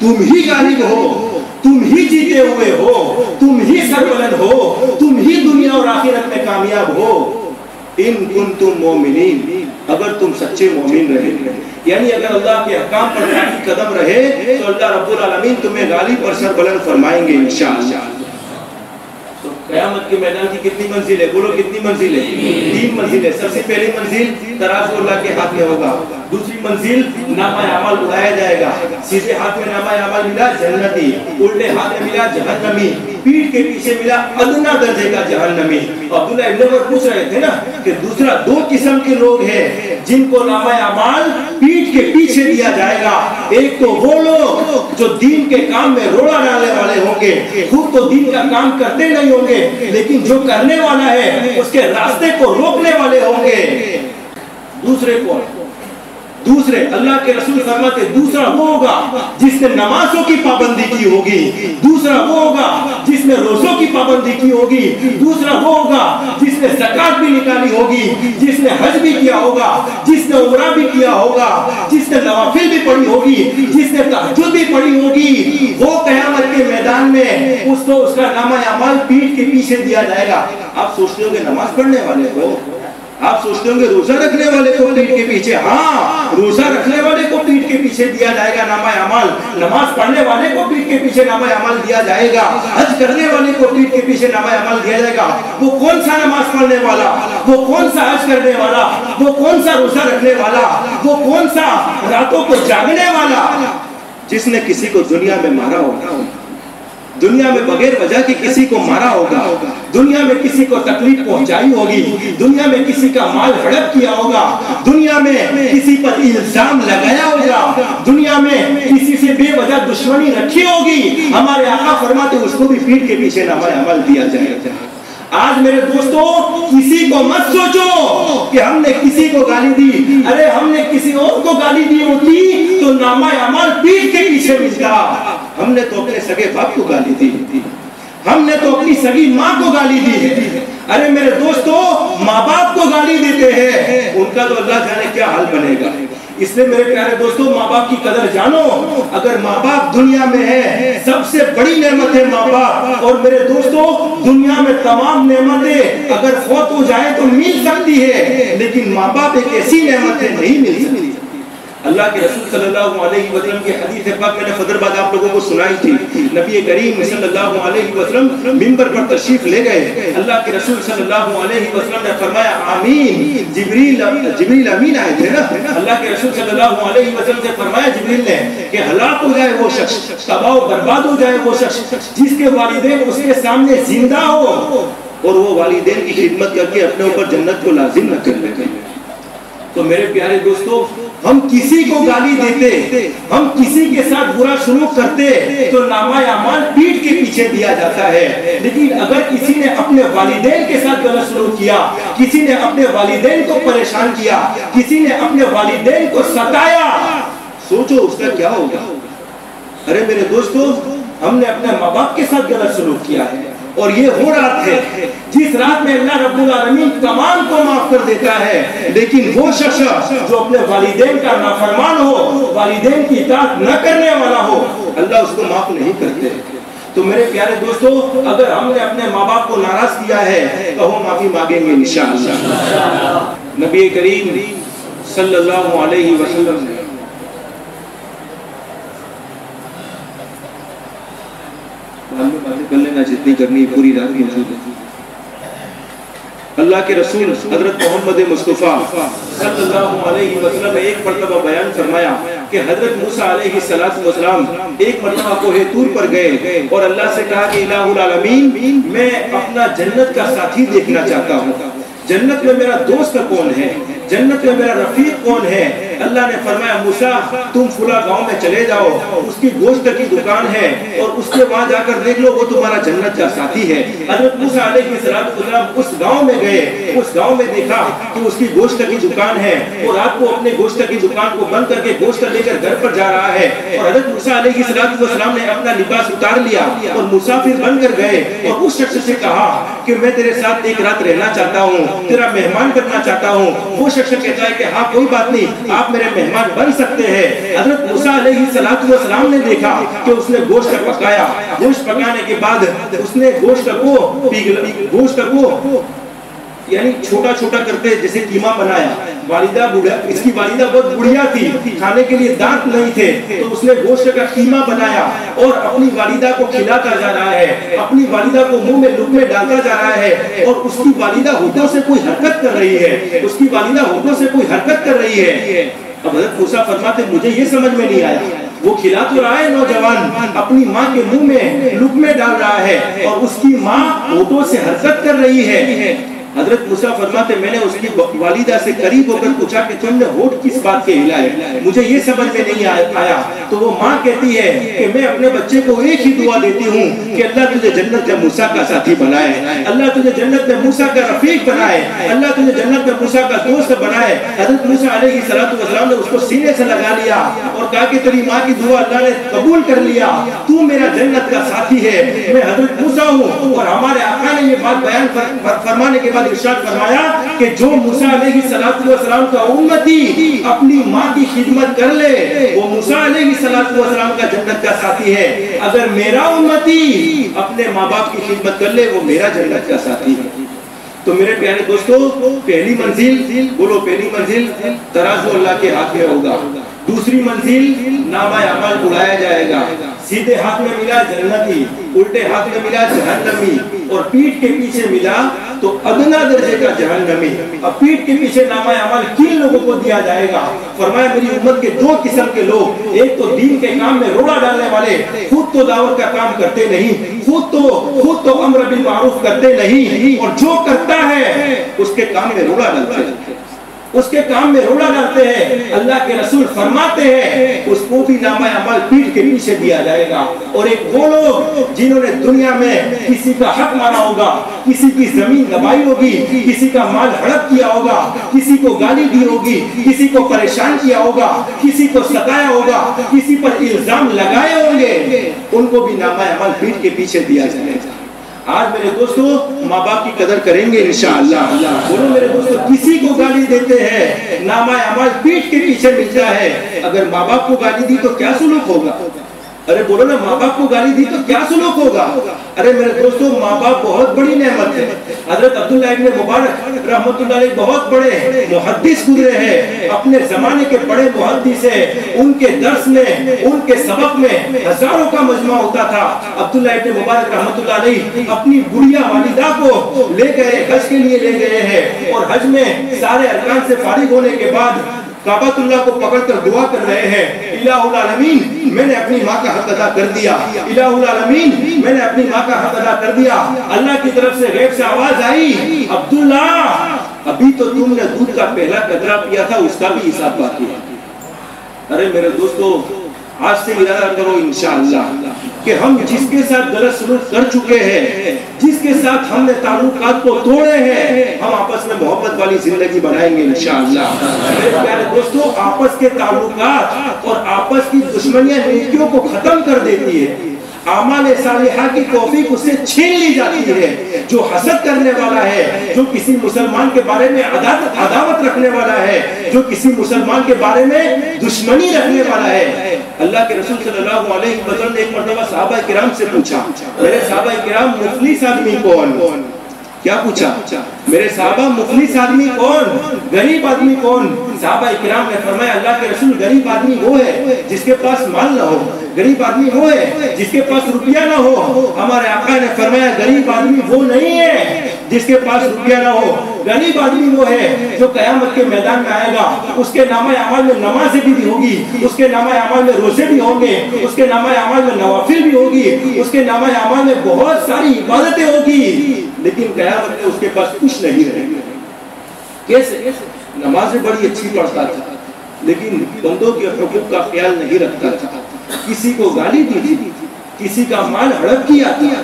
तुम ही गालिब हो। तुम ही जीते हुए हो। तुम ही सरबलंद हो। तुम ही दुनिया और आखिरत में कामयाब हो। इन कुन तुम मोमिन अगर तुम सच्चे मोमिन रहे। यानी अगर अल्लाह के हकाम पर कदम रहे तो अल्लाह रब्बुल आलमीन तुम्हें गालिब और सरबलंद फरमाएँगे, इंशाअल्लाह। तो कयामत के मैदान की कितनी मंजिल? है बोलो, कितनी मंजिल? है तीन मंजिल। है सबसे पहली मंजिल तराजू अल्लाह के हाथ में होगा। दूसरी मंजिल नामा अमल उड़ाया जाएगा। सीधे हाथ में नामा अमल मिला जन्नती उल्टे हाथ में मिला जहन्नमी, पीठ के पीछे मिला अदना दर्जे का जहन्नमी। अब्दुल्ला इब्न उमर पूछ रहे थे ना कि दूसरा दो किस्म के लोग हैं, जिनको नामा अमल पीठ के पीछे दिया जाएगा। एक तो वो लोग जो दीन के काम में रोड़ा डालने वाले होंगे, खुद तो दीन का काम करते नहीं होंगे, लेकिन जो करने वाला है, उसके रास्ते को रोकने वाले होंगे। दूसरे कौन दूसरे अल्लाह के रसूल फरमाते, दूसरा वो होगा जिसने नमाजों की पाबंदी की होगी, दूसरा वो होगा जिसने रोजों की पाबंदी की होगी, दूसरा वो होगा जिसने जक़ात भी निकाली होगी, जिसने हज भी किया होगा, जिसने उमरा भी किया होगा, जिसने नवाफिल भी पढ़ी होगी, जिसने तहज्जुद भी पढ़ी होगी। वो कयामत के मैदान में उसको उसका नामा अमल पीठ के पीछे दिया जाएगा। आप सोचते होंगे, नमाज़ पढ़ने वाले को आप सोचते होंगे, रोजा रखने वाले को पीठ के पीछे। हाँ रोजा रखने वाले को पीठ के पीछे दिया जाएगा नामा अमल। नमाज़ पढ़ने वाले को पीठ के पीछे नामा अमल दिया जाएगा। हज करने वाले को पीठ के पीछे नामा अमल दिया जाएगा। वो कौन सा नमाज़ पढ़ने वाला? वो कौन सा हज करने वाला? वो कौन सा रोजा रखने वाला? वो कौन सा रातों को जागने वाला? जिसने किसी को दुनिया में मारा होगा दुनिया में बगैर वजह के किसी को मारा होगा, दुनिया में किसी को तकलीफ़ पहुंचाई होगी, दुनिया में किसी का माल हड़प किया होगा, दुनिया में किसी पर इल्ज़ाम लगाया होगा, दुनिया में किसी से बेवजह दुश्मनी रखी होगी, हमारे आका फरमाते उसको भी पीठ के पीछे नमल अमल दिया जाएगा आज मेरे दोस्तों, किसी को मत सोचो कि हमने किसी को गाली दी। अरे, हमने किसी और को गाली दी होती तो नामा अमल पीठ के पीछे मिलता हमने तो अपने सगे बाप को गाली दी। हमने तो अपनी सगी माँ को गाली दी। अरे, मेरे दोस्तों, माँ बाप को गाली देते हैं। उनका तो अल्लाह जाने क्या हाल बनेगा। इसलिए मेरे प्यारे दोस्तों माँ बाप की कदर जानो। अगर माँ बाप दुनिया में है, सबसे बड़ी नेमत है माँ बाप और मेरे दोस्तों, दुनिया में तमाम नेमतें अगर फौत हो जाए तो मिल सकती है, लेकिन माँ बाप एक ऐसी नेमत है, नहीं मिल सकती। अल्लाह के रसूल सल्लल्लाहु अलैहि वसल्लम की हदीस पाक मैंने फजर बाद आप लोगों को सुनाई थी। नबी करीम सल्लल्लाहु अलैहि वसल्लम मिंबर पर तशरीफ़ ले गए। अल्लाह के रसूल सल्लल्लाहु अलैहि वसल्लम ने फरमाया, आमीन। जिब्रील जिब्रील अमीन आए थे ना? अल्लाह के रसूल सल्लल्लाहु अलैहि वसल्लम से फरमाया जिब्रील ने कि हलाक हो जाए वो शख्स, तबाह, बर्बाद हो जाए वो शख्स, जिसके वालिदैन उसके सामने ज़िंदा हो, और वो वालिदैन की खिदमत करके अपने ऊपर जन्नत को लाजिम न कर लेते तो मेरे प्यारे दोस्तों, हम किसी को गाली देते, हम किसी के साथ बुरा सलूक करते तो नामा पीठ के पीछे दिया जाता है। लेकिन अगर किसी ने अपने वालिदैन के साथ गलत सलूक किया, किसी ने अपने वालिदैन को परेशान किया, किसी ने अपने वालिदैन को सताया, सोचो उसका क्या होगा। अरे मेरे दोस्तों, हमने अपने माँ बाप के साथ गलत सलूक किया है। और ये वो रात है जिस रात में अल्लाह रब्बुल आलमीन तमाम को माफ़ कर देता है, लेकिन वो शख्स जो अपने वालिदैन का नाफरमान हो, वालिदैन की इताअत न करने वाला हो, अल्लाह उसको माफ़ नहीं करते। तो मेरे प्यारे दोस्तों, अगर हमने अपने माँ बाप को नाराज़ किया है तो हम माफ़ी मांगेंगे इंशाअल्लाह। नबी करीम सल्लल्लाहु अलैहि वसल्लम ने में बातें जितनी करनी पूरी रात मौजूद है। अल्लाह के रसूल, हज़रत मोहम्मद मुस्तफ़ा वसल्लम एक मरतबा बयान फरमाया कि हज़रत मूसा अलैहि वसलाम एक मरतबा कोहे तूर पर गए और अल्लाह से कहा कि आलमीन, मैं अपना जन्नत का साथी देखना चाहता हूँ। जन्नत में मेरा दोस्त कौन है? जन्नत में मेरा रफीक कौन है? अल्लाह ने फरमाया, मूसा, तुम फुला गाँव में चले जाओ। उसकी गोश्त की दुकान है और उसके वहाँ जाकर देख लो, वो तुम्हारा जन्नत का साथी है। हज़रत मूसा अलैहिस्सलाम उस गाँव में गए। उस गाँव में देखा कि उसकी गोश्त की दुकान है और रात को अपने गोश्त की दुकान को बंद करके गोश्त लेकर घर पर जा रहा है। और हज़रत मूसा अलैहिस्सलाम ने अपना लिबास उतार लिया और मुसाफिर बनकर गए और उस शख्स से कहा कि, मैं तेरे साथ एक रात रहना चाहता हूँ, तेरा मेहमान बनना चाहता हूँ। वो शख्स कहता है कि हाँ कोई बात नहीं, आप मेरे मेहमान बन सकते हैं। हज़रत मूसा ने देखा कि उसने गोश्त पकाया। गोश्त पकाने के बाद उसने गोश्त को गोश्त को यानी छोटा छोटा करते जैसे कीमा बनाया। वालिदा बुढ़ा, इसकी वालिदा बहुत बुढ़िया थी, खाने के लिए दांत नहीं थे तो उसने गोश्त का कीमा बनाया और अपनी वालिदा को खिलाता जा रहा है, अपनी वालिदा को मुँह में लुकमे डालता जा रहा है और उसकी वालिदा होठों से कोई हरकत कर रही है, उसकी वालिदा होठों से कोई हरकत कर रही है। अब हज़रत मूसा फरमाते, मुझे ये समझ में नहीं आया। वो खिला तो रहा है नौजवान, अपनी माँ के मुँह में, लुक में डाल रहा है और उसकी माँ ओटो से हरकत कर रही है। हज़रत मूसा फरमाते, मैंने उसकी वालिदा से करीब होकर पूछा कि तुमने होठ किस बात के हिलाए? मुझे ये समझ में नहीं आया तो वो माँ कहती है कि मैं अपने बच्चे को एक ही दुआ देती हूँ कि अल्लाह तुझे जन्नत में मूसा का साथी बनाए, अल्लाह तुझे जन्नत में मूसा का रफीक बनाए, अल्लाह तुझे जन्नत में मूसा का दोस्त बनाए। हज़रत मूसा अलैहि सलातु वसलाम ने उसको सीने से लगा लिया और कहा कि तेरी माँ की दुआ अल्लाह ने कबूल कर लिया। तू मेरा जन्नत का साथी है, मैं हज़रत मूसा हूँ और हमारे आका ने ये बात बयान फरमाने के बाद फरमाया कि जो मूसा अलैहि का उम्मती अपनी माँ की खिदमत कर ले, वो मूसा अलैहि सलातु का जन्नत का साथी है। अगर मेरा उम्मती अपने माँ बाप की खिदमत कर ले, वो मेरा जन्नत का साथी है। तो मेरे प्यारे दोस्तों, पहली मंजिल, बोलो पहली मंजिल, तराजू अल्लाह के हाथ में होगा। दूसरी मंजिल नामा अमल उड़ाया जाएगा। सीधे हाथ में मिला जन्नती, उल्टे हाथ में मिला जहन्नमी, और पीठ के पीछे मिला तो अदना दर्जे का जहन्नमी। अब पीठ के पीछे नामा अमल किन लोगों को दिया जाएगा? फरमाया, मेरी उम्मत के दो किस्म के लोग, एक तो दीन के काम में रोड़ा डालने वाले, खुद तो दावत का काम करते नहीं, खुद तो खुद तो अमर बिल मारूफ करते नहीं, और जो करता है, उसके काम में रोड़ा डालते उसके काम में रोड़ा डालते हैं। अल्लाह के रसूल फरमाते हैं, उसको भी नामा अमल पीठ के पीछे दिया जाएगा। और एक वो लोग जिन्होंने दुनिया में किसी का हक माना होगा, किसी की ज़मीन दबाई होगी, किसी का माल हड़प किया होगा, किसी को गाली दी होगी, किसी को परेशान किया होगा, किसी को सताया होगा, किसी पर इल्ज़ाम लगाए होंगे, उनको भी नामा अमल पीठ के पीछे दिया जाएगा। आज मेरे दोस्तों माँ बाप की कदर करेंगे इंशाल्लाह बोलो, मेरे दोस्तों, किसी को गाली देते हैं नामा अमाज पीठ के पीछे मिलता है। अगर माँ बाप को गाली दी तो क्या सुलूक होगा? अरे बोलो ना माँ बाप को गाली दी तो क्या सुलूक होगा? अरे मेरे दोस्तों माँ बाप बहुत बड़ी नेमत है। हज़रत अब्दुल्ला इब्ने मुबारक रहमतुल्लाह बहुत बड़े मुहद्दिस गुजरे हैं, अपने जमाने के बड़े मुहद्दिस है। उनके दर्स में, उनके सबक में हज़ारों का मजमा होता था। अब्दुल्ला इब्ने मुबारक रहमतुल्लाह अपनी बुढ़िया वालिदा को ले गए, हज के लिए ले गए हैं। और हज में सारे अरकान से फारिग होने के बाद काबातुल्लाह को पकड़कर दुआ कर रहे हैं, इलाहुल आलमीन, मैंने अपनी माँ का हक अदा कर दिया। इलाहुल आलमीन, मैंने अपनी माँ का हक अदा कर दिया। अल्लाह की तरफ़ से गैब से आवाज़ आई अब्दुल्ला अभी तो तुमने दूध का पहला कतरा पिया था, उसका भी हिसाब बाकी है। अरे मेरे दोस्तों, आज से इरादा करो, इंशाअल्लाह। कि हम जिसके साथ गलत सलूक कर चुके हैं, जिसके साथ हमने ताल्लुकात को तोड़े हैं, हम आपस में मोहब्बत वाली ज़िंदगी बनाएँगे इंशाअल्लाह। प्यारे दोस्तों, आपस के ताल्लुकात और आपस की दुश्मनियाँ नेकियों को खत्म कर देती है। आमाल सालिहा की तौफीक उससे छीन ली जाती है, जो हसद करने वाला है, जो किसी मुसलमान के बारे में अदावत रखने वाला है, जो किसी मुसलमान के बारे में दुश्मनी रखने वाला है। अल्लाह के रसूल सल्लल्लाहु अलैहि वसल्लम ने एक मरतबा सहाबा किराम से पूछा, मेरे सहाबा किराम मुफलिस आदमी कौन? क्या पूछा, मेरे साहबा मुखलिस आदमी कौन? गरीब आदमी कौन? साहबा इकराम ने फरमाया, अल्लाह के रसूल गरीब आदमी वो है जिसके पास माल ना हो, गरीब आदमी वो है जिसके पास रुपया ना हो। हमारे आका ने फरमाया, गरीब आदमी वो नहीं है जिसके पास रुपया ना हो। गरीब आदमी वो है जो कयामत के मैदान में आएगा। उसके नामा अमल में नमाजें भी, होगी। उसके नामा अमल में रोज़े भी होंगे। उसके नामा अमल में नवाफिल भी होगी। उसके नामा अमल में बहुत सारी इबादतें होगी। लेकिन कयामत में उसके पास कुछ नहीं रहेगा। कैसे? नमाजें बड़ी अच्छी पढ़ता था। लेकिन बंदों के हकूक का ख्याल नहीं रखता था। किसी को गाली दी थी। किसी का माल हड़प किया था।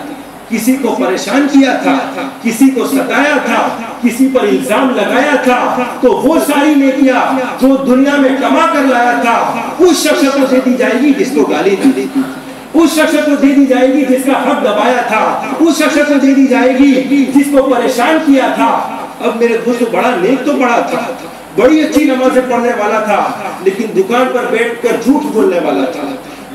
किसी को परेशान किया था, किसी को सताया था, किसी पर इल्ज़ाम लगाया था तो वो सारी नेकियाँ जो दुनिया में कमा कर लाया था, उस शख्स को दे दी जाएगी जिसको गाली दी थी। उस शख्स को दे दी जाएगी जिसका हक दबाया था, उस शख्स को दे दी जाएगी जिसको परेशान किया था। अब मेरे दोस्त, बड़ा नेक तो बड़ा था, बड़ी अच्छी नमाजें पढ़ने वाला था, लेकिन दुकान पर बैठकर झूठ बोलने वाला था।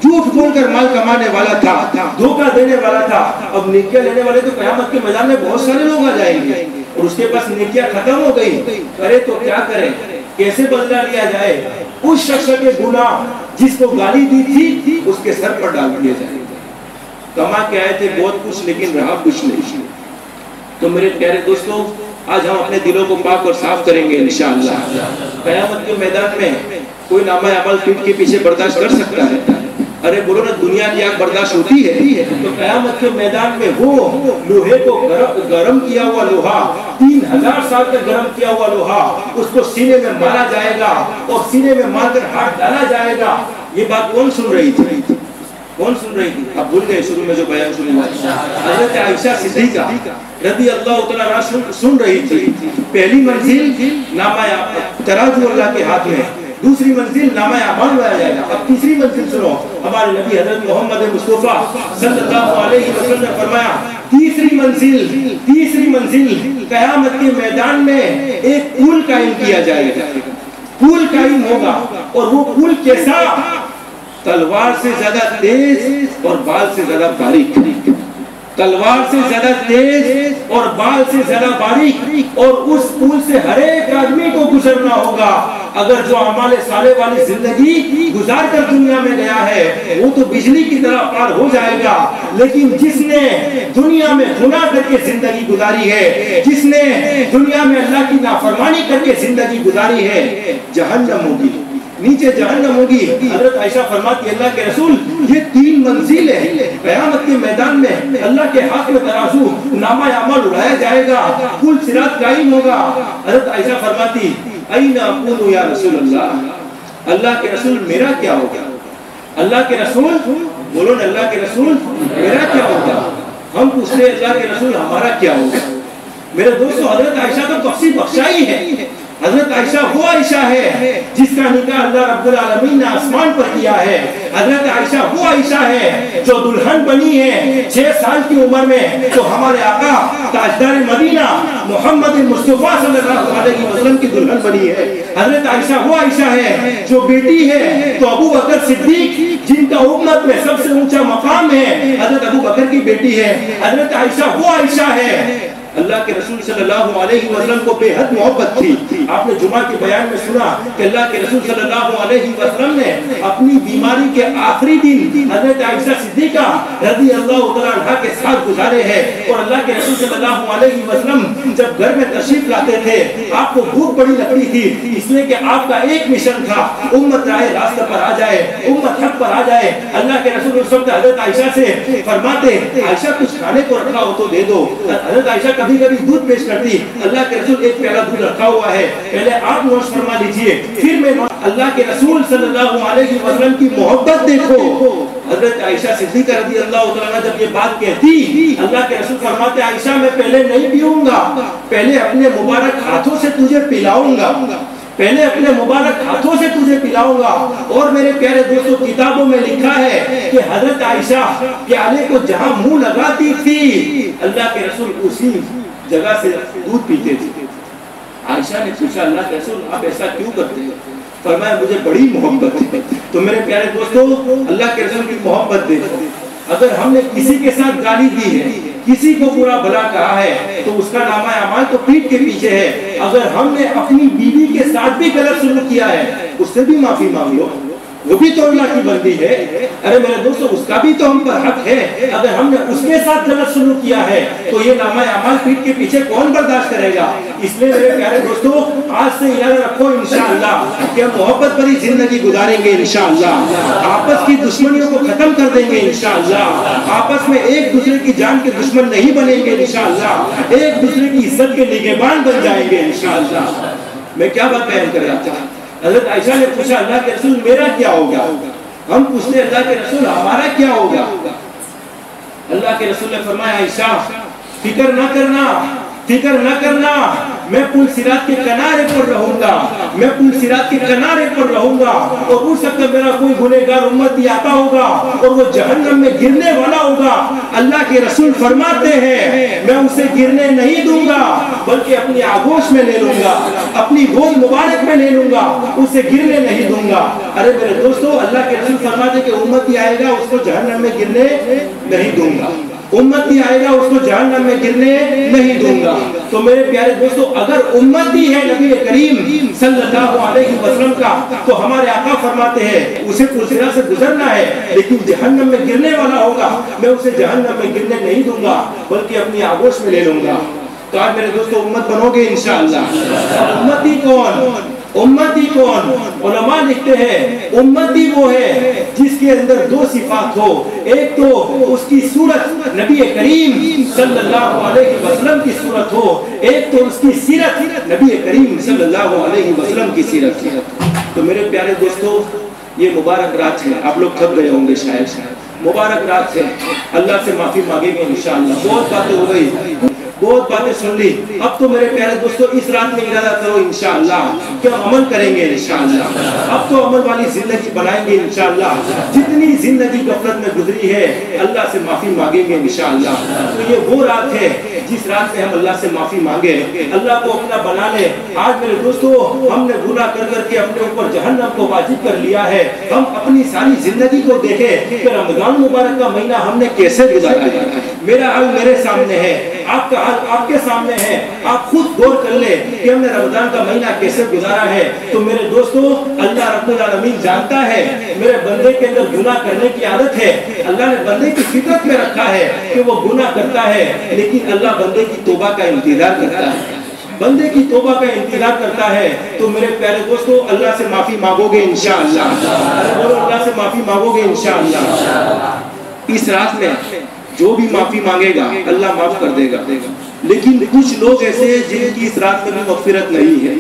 झूठ बोलकर माल कमाने वाला था। धोखा देने वाला था। अब निकिया लेने वाले तो कयामत के मैदान में बहुत सारे लोग आ जाएँगे और उसके पास निकिया खत्म हो गई। करे तो क्या करे? कैसे बदला लिया जाए? उस शख्स के गुना जिसको गाली दी थी, उसके सर पर डाल दिए जाए। कमा के आए थे बहुत कुछ, लेकिन रहा कुछ नहीं। तो मेरे प्यारे दोस्तों, आज हम अपने दिलों को पाक और साफ़ करेंगे, इंशाअल्लाह। कयामत के मैदान में कोई नामा अमल पीठ के पीछे बर्दाश्त कर सकता है। अरे बोलो ना, दुनिया की आग बर्दाश्त होती है। तो कयामत के मैदान में वो लोहे को गरम गरम किया हुआ लोहा, तीन हज़ार साल तक गरम किया हुआ लोहा, उसको सीने में मारा जाएगा और सीने में मारकर हाथ डाला जाएगा। ये बात कौन सुन रही थी? कौन सुन रही थी? आप भूल गए शुरू में जो बयान सुनी हज़रत आयशा सिद्दीका रदी अल्लाह सुन रही थी। पहली मंजिल नामा तराजू अल्लाह के हाथ में दूसरी मंजिल नामा अमल लाया जाएगा। अब तीसरी मंजिल सुनो। हमारे नबी हज़रत मोहम्मद मुस्तफ़ा सल्लल्लाहु अलैहि वसल्लम ने फरमाया, तीसरी मंजिल तीसरी मंजिल कयामत के मैदान में एक पुल कायम किया जाएगा। पुल कायम होगा और वो पुल कैसा? तलवार से ज़्यादा तेज और बाल से ज़्यादा बारीक। तलवार से ज़्यादा तेज और बाल से ज़्यादा बारीक और उस पुल से हर एक आदमी को गुजरना होगा। अगर जो हमारे साले वाली ज़िंदगी गुजार कर दुनिया में गया है, वो तो बिजली की तरह पार हो जाएगा। लेकिन जिसने दुनिया में गुना करके ज़िंदगी गुजारी है, जिसने दुनिया में अल्लाह की नाफरमानी करके ज़िंदगी गुजारी है, जहन्नम होगी। नीचे जहन्नम होगी। हज़रत आयशा फरमाती, अल्लाह के रसूल, ये तीन मंजिल है। कयामत के मैदान में अल्लाह के हाथ में तराजू नामा अमल उड़ाया जाएगा। कुल सिरात कायम होगा। हज़रत आयशा फरमाती, अईना अकूनु या रसूल अल्लाह अल्लाह के रसूल मेरा क्या होगा? अल्लाह के रसूल? बोलो ना, अल्लाह के रसूल मेरा क्या होगा? हम पूछते अल्लाह के रसूल हमारा क्या होगा? मेरे दोस्तों, हज़रत आयशा तो बख्शी बख्शाई है। हज़रत आयशा वो आयशा है जिसका निकाह अल्लाह रब्बुल आलमीन ने आसमान पर किया है। हज़रत आयशा वो आयशा है जो दुल्हन बनी है छह साल की उम्र में। तो हमारे आका ताजदार मदीना मोहम्मद मुस्तफ़ा सल्लल्लाहु अलैहि वसल्लम की दुल्हन बनी है। हज़रत आयशा वो आयशा है जो बेटी है। तो अबू बकर सिद्दीक, जिनका उम्मत में सबसे ऊँचा मकाम है, हज़रत अबू बकर की बेटी है। हज़रत आयशा वो आयशा है अल्लाह के रसूल सल्लल्लाहु अलैहि वसल्लम को बेहद मोहब्बत थी। आपने जुमा के बयान में सुना कि अल्लाह के रसूल सल्लल्लाहु अलैहि वसल्लम ने अपनी बीमारी के आखिरी दिन हज़रत आयशा सिद्दीका रज़ी अल्लाह तआला के साथ गुजारे हैं और अल्लाह के रसूल सल्लल्लाहु अलैहि वसल्लम जब घर में तशरीफ़ लाते थे, आपको भूख बड़ी लगती थी। इसलिए कि आपका एक मिशन था, उम्मत राह रास्ते पर आ जाए, उम्मत हक पर आ जाए। अल्लाह के रसूल उस वक्त हज़रत आयशा से फरमाते, आयशा, कुछ खाने को रखा हो तो दे दो। हज़रत आयशा कभी कभी दूध पेश करती अल्लाह के रसूल एक प्याला दूध रखा हुआ है। पहले आप नोश फरमा लीजिए, फिर मैं अल्लाह के रसूल सल्लल्लाहु अलैहि वसल्लम की मोहब्बत देखो। हज़रत आयशा सिद्दीका रज़ी अल्लाह तआला जब ये बात कहती, अल्लाह के रसूल फरमाते, आयशा, मैं पहले नहीं पीऊँगा, पहले अपने मुबारक हाथों से तुझे पिलाऊँगा। पहले अपने मुबारक हाथों से तुझे पिलाऊँगा। और मेरे प्यारे दोस्तों, किताबों में लिखा है कि हज़रत आयशा प्याले को जहाँ मुँह लगाती थी, अल्लाह के रसूल उसी जगह से दूध पीते थे। आयशा ने पूछा, अल्लाह के रसूल, आप ऐसा क्यों करते हैं? फरमाया, मुझे बड़ी मोहब्बत है। तो मेरे प्यारे दोस्तों, अल्लाह के रसूल की मोहब्बत देखो अगर हमने किसी के साथ गाली दी है, किसी को बुरा भला कहा है तो उसका नामा अमाल तो पीठ के पीछे है। अगर हमने अपनी बीवी के साथ भी गलत सुलूक किया है, उससे भी माफ़ी मांग लो। वो भी तो अल्लाह की बंदी है। अरे मेरे दोस्तों, उसका भी तो हम पर हक है। अगर हमने उसके साथ गलत सुलूक किया है तो ये नामा अमाल पीठ के पीछे कौन बर्दाश्त करेगा? इसलिए मेरे प्यारे दोस्तों, आज से याद रखो इंशाअल्लाह, कि हम मोहब्बत भरी ज़िंदगी गुजारेंगे इंशाअल्लाह। आपस की दुश्मनियों को खत्म कर देंगे इंशाअल्लाह। आपस में एक दूसरे की जान के दुश्मन नहीं बनेंगे इंशाअल्लाह। एक दूसरे की इज़्ज़त के निगेबान बन जाएँगे इंशाअल्लाह। मैं क्या बात बयान कर रहा था? हज़रत आयशा ने पूछा, अल्लाह के रसूल मेरा क्या होगा? हम पूछते अल्लाह के रसूल हमारा क्या होगा? अल्लाह के रसूल ने फरमाया आयशा फ़िक्र ना करना। फ़िक्र न करना। मैं पुल सिरात के किनारे पर रहूँगा। मैं पुल सिरात के किनारे पर रहूँगा। और उस सकता मेरा कोई गुनेगार उम्मत आता होगा और वो जहन्नम में गिरने वाला होगा। अल्लाह के रसूल फरमाते हैं, मैं उसे गिरने नहीं दूँगा, बल्कि अपनी आगोश में ले लूँगा, अपनी गोद मुबारक में ले लूँगा, उसे गिरने नहीं दूँगा। अरे मेरे दोस्तों, अल्लाह के रसूल फरमाते कि उम्मत आएगा, उसको जहन्नम में गिरने नहीं दूँगा। उम्मती आएगा, उसको जहन्नम में गिरने नहीं दूँगा। तो मेरे प्यारे दोस्तों, अगर उम्मती है नबी करीम सल्लल्लाहु अलैहि वसल्लम का तो हमारे आका फरमाते हैं, उसे पुलसिरा से गुजरना है, लेकिन जहन्नम में गिरने वाला होगा। मैं उसे जहन्नम में गिरने नहीं दूँगा, बल्कि अपनी आगोश में ले लूँगा। तो आज मेरे दोस्तों, उम्मत बनोगे अब उम्मती कौन? उम्मती कौन? उलमा लिखते हैं, उम्मती वो है जिसके अंदर दो सिफात हो। एक तो उसकी सूरत नबी करीम सल्लल्लाहु अलैहि वसल्लम की सूरत हो। एक तो उसकी सीरत नबी करीम सल्लल्लाहु अलैहि वसल्लम की सीरत तो मेरे प्यारे दोस्तों, ये मुबारक रात है। आप लोग थक गए होंगे शायद। मुबारक रात है। अल्लाह से माफ़ी मांगेंगे इंशाअल्लाह। बहुत बातें हो गई। बहुत बातें सुन ली। अब तो मेरे प्यारे दोस्तों, इस रात में इरादा करो, इंशाअल्लाह। कि हम अमल करेंगे, इंशाअल्लाह? अब तो अमल वाली ज़िंदगी बनाएँगे, इंशाअल्लाह। जितनी ज़िंदगी गफलत में गुजरी है, अल्लाह से माफ़ी मांगेंगे, इंशाअल्लाह। तो ये वो रात है, जिस रात में हम अल्लाह से माफ़ी मांगे। अल्लाह को अपना बना ले। आज मेरे दोस्तों, हमने गुनाह कर करके अपने ऊपर जहन्नम को वाजिब कर लिया है। हम अपनी सारी ज़िंदगी को देखे रमज़ान मुबारक का महीना हमने कैसे गुजारा मेरा हल मेरे सामने है। आपका हाल आपके सामने है। आप खुद गौर कर ले कि हमने रमज़ान का महीना कैसे गुजारा है। तो मेरे दोस्तों, अल्लाह आलमीन जानता है, मेरे बंदे के अंदर गुनाह करने की आदत है। अल्लाह ने बंदे की फितरत में रखा है कि वो गुनाह करता है, लेकिन अल्लाह बंदे की तोबा का इंतज़ार करता है। बंदे की तोबा का इंतज़ार करता है। तो मेरे प्यारे दोस्तों, अल्लाह से माफ़ी मांगोगे इंशाअल्लाह। अरे अल्लाह से माफ़ी मांगोगे इंशाअल्लाह। इस रात में जो भी माफ़ी मांगेगा, अल्लाह माफ़ कर देगा। लेकिन कुछ लोग ऐसे हैं जिनकी इस रात में भी मगफिरत नहीं है।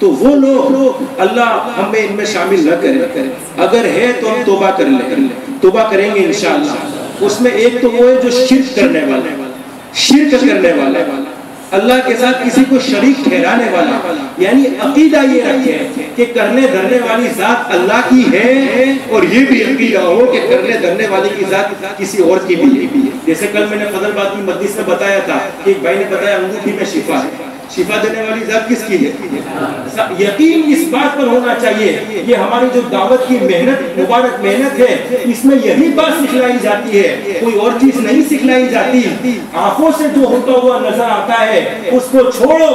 तो वो लोग अल्लाह हमें इनमें शामिल न करे। अगर है तो हम तोबा कर ले। तोबा करेंगे इन उसमें एक तो वो है जो शिरक करने वाला शिरक करने वाला अल्लाह के साथ किसी को शरीक ठहराने वाला, यानी अकीदा ये रखे कि करने धरने वाली जात अल्लाह की है और ये भी अकीदा हो कि करने धरने वाले की जात किसी और की भी है। जैसे कल मैंने फजलबाद की मस्जिद से बताया था कि भाई ने बताया, अंगूठी में शिफा है। शिफा देने वाली जात किसकी है? यकीन इस बात पर होना चाहिए, ये हमारी जो दावत की मेहनत, मुबारक मेहनत है, इसमें यही बात सिखलाई जाती है, कोई और चीज़ नहीं सिखलाई जाती। आँखों से जो होता हुआ नज़र आता है, उसको छोड़ो।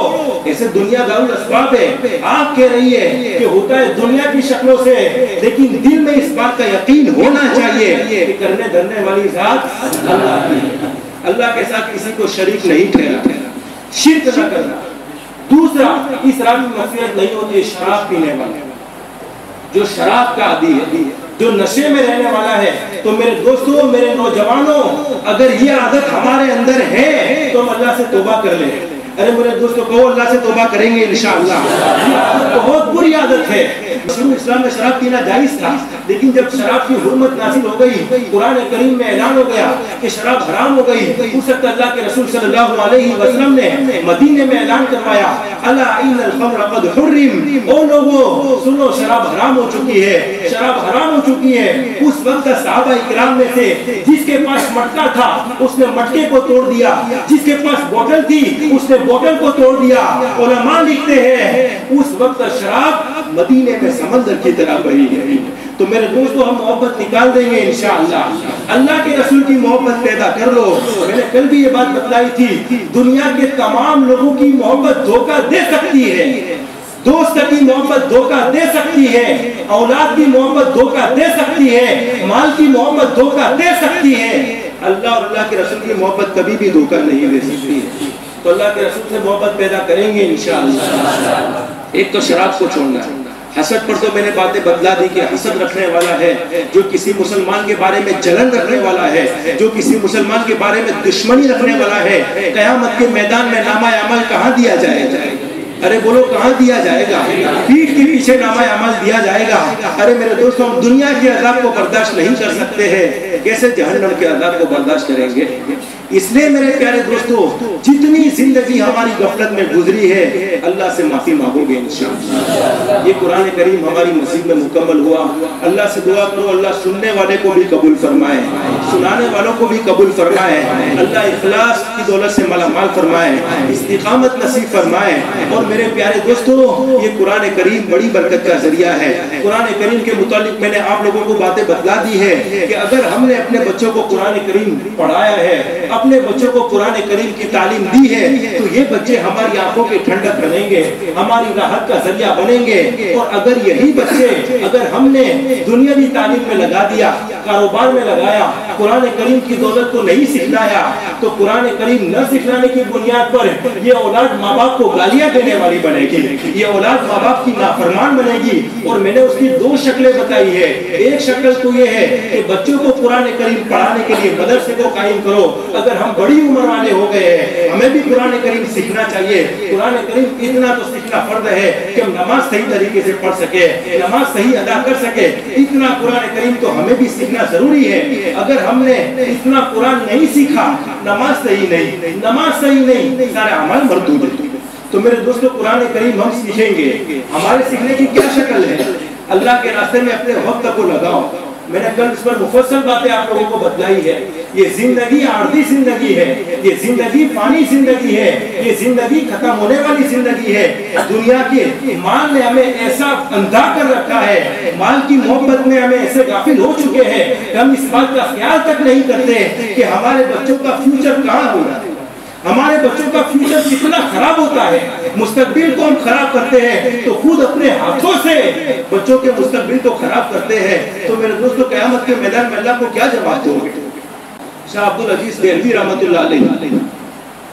ऐसे दुनिया दारुल असबाब है। आप कह रही है कि होता है दुनिया की शक्लों से, लेकिन दिल में इस बात का यकीन होना चाहिए कि करने धरने वाली जात अल्लाह अल्लाह के साथ किसी को शरीक नहीं ठहरा शिरक न करना। दूसरा इस रात में नहीं होती, शराब पीने वाले। जो शराब का आदि है, जो नशे में रहने वाला है तो मेरे दोस्तों, मेरे नौजवानों, अगर ये आदत हमारे अंदर है तो हम अल्लाह से तोबा कर ले। अरे मेरे दोस्तों, कहो अल्लाह से तोबा करेंगे इंशाअल्लाह। ये आदत बहुत बुरी आदत है। इस्लाम में शराब पीना जायज़ था, लेकिन जब शराब की हुर्मत नासिल हो गई, कुरान करीम में ऐलान हो गया कि शराब हराम हो गई उस वक्त अल्लाह के रसूल सल्लल्लाहु अलैहि वसल्लम ने मदीने में ऐलान करवाया, अला इन्नल खम्र कद हुर्रिम। ओ लोगों, सुनो, शराब हराम हो चुकी है, शराब हराम हो चुकी है। उस वक्त का सहाबा इकराम में से जिसके पास मटका था, उसने मटके को तोड़ दिया, जिसके पास बोतल थी, उसने बोतल को तोड़ दिया। उलमा लिखते हैं, उस वक्त शराब मदीने में समंदर की तरह बही है तो मेरे दोस्तों, हम मोहब्बत निकाल देंगे इंशाअल्लाह। अल्लाह के रसूल की मोहब्बत पैदा कर लो। मैंने कल भी ये बात बतलाई थी, दुनिया के तमाम लोगों की मोहब्बत धोखा दे सकती है। दोस्त की मोहब्बत धोखा दे सकती है। औलाद की मोहब्बत धोखा दे सकती है। माल की मोहब्बत धोखा दे सकती है। अल्लाह और अल्लाह के रसूल की मोहब्बत कभी भी धोखा नहीं दे सकती है। तो अल्लाह के रसूल से मोहब्बत पैदा करेंगे इंशाअल्लाह। एक तो शराब को छोड़ना। हसद पर तो मैंने बातें बदला दी कि हसद रखने वाला है, जो किसी मुसलमान के बारे में जलन रखने वाला है, जो किसी मुसलमान के बारे में दुश्मनी रखने वाला है, कयामत के मैदान में नामा अमल कहाँ दिया जाएगा? अरे बोलो, कहाँ दिया जाएगा? पीठ के पीछे नामा अमल दिया जाएगा। अरे मेरे दोस्तों, हम दुनिया के अजाब को बर्दाश्त नहीं कर सकते हैं। कैसे जहन्नम के अजाब को बर्दाश्त करेंगे? इसलिए मेरे प्यारे दोस्तों, जितनी ज़िंदगी हमारी गफलत में गुजरी है, अल्लाह से माफ़ी मांगोगे ये कुरान करीम हमारी मस्जिद में मुकम्मल हुआ। अल्लाह से दुआ करो, अल्लाह सुनने वाले को भी कबूल फरमाए, सुनाने वालों को भी कबूल फरमाए, अल्लाह इखलास की दौलत से मालामाल फरमाए, इस्तिकामत नसीब फरमाए। और मेरे प्यारे दोस्तों, ये कुरान करीम बड़ी बरकत का ज़रिया है। कुरान करीम के मुतालिक मैंने आप लोगों को बातें बतला दी है कि अगर हमने अपने बच्चों को कुरान करीम पढ़ाया है अपने बच्चों को कुरान करीम की तालीम दी है तो ये बच्चे हमारी आँखों के ठंडक बनेंगे, हमारी राहत का ज़रिया बनेंगे। और अगर यही बच्चे, अगर हमने दुनियावी तालीम में लगा दिया, कारोबार में लगाया कुरान करीम की दौलत को नहीं सिखलाया तो कुरान करीम न सिखलाने की बुनियाद पर ये औलाद माँ बाप को गालियाँ देने वाली बनेगी। ये औलाद माँ बाप की नाफरमान बनेगी। और मैंने उसकी दो शक्लें बताई है। एक शक्ल तो ये है कि बच्चों को कुरान करीम पढ़ाने के लिए मदरसे को कायम करो। अगर हम बड़ी उम्र वाले हो गए हमें भी कुरान करीम सीखना चाहिए। कुरान करीम इतना तो सीखना फ़र्ज़ है कि हम नमाज़ सही तरीके से पढ़ सके, नमाज़ सही अदा कर सके। इतना कुरान करीम तो हमें भी सीखना ज़रूरी है। अगर हमने इतना कुरान नहीं सीखा, नमाज़ सही नहीं, नमाज़ सही नहीं, सारे अमल मरदूद तो मेरे दोस्तों, कुरान करीम हम सीखेंगे। हमारे सीखने की क्या शक्ल है? अल्लाह के रास्ते में अपने वक्त को लगाओ। मैंने कल इस पर मुफसल बातें आप लोगों को बतलाई है। ये ज़िंदगी, आर्धी ज़िंदगी है। ये ज़िंदगी, पानी ज़िंदगी है। ये ज़िंदगी खत्म होने वाली ज़िंदगी है। दुनिया के माल ने हमें ऐसा अंधा कर रखा है। माल की मोहब्बत में हमें ऐसे गाफिल हो चुके हैं। हम इस बात का ख्याल तक नहीं करते कि हमारे बच्चों का फ्यूचर कहाँ होगा। हमारे बच्चों का फ्यूचर कितना खराब होता है, मुस्तकबिल को हम खराब करते हैं तो खुद अपने हाथों से बच्चों के मुस्तकबिल को खराब करते हैं तो मेरे दोस्तों, कयामत के मैदान में अल्लाह को क्या जवाब दोगे? शाह अब्दुल अज़ीज़ देहलवी रहमतुल्लाह अलैह,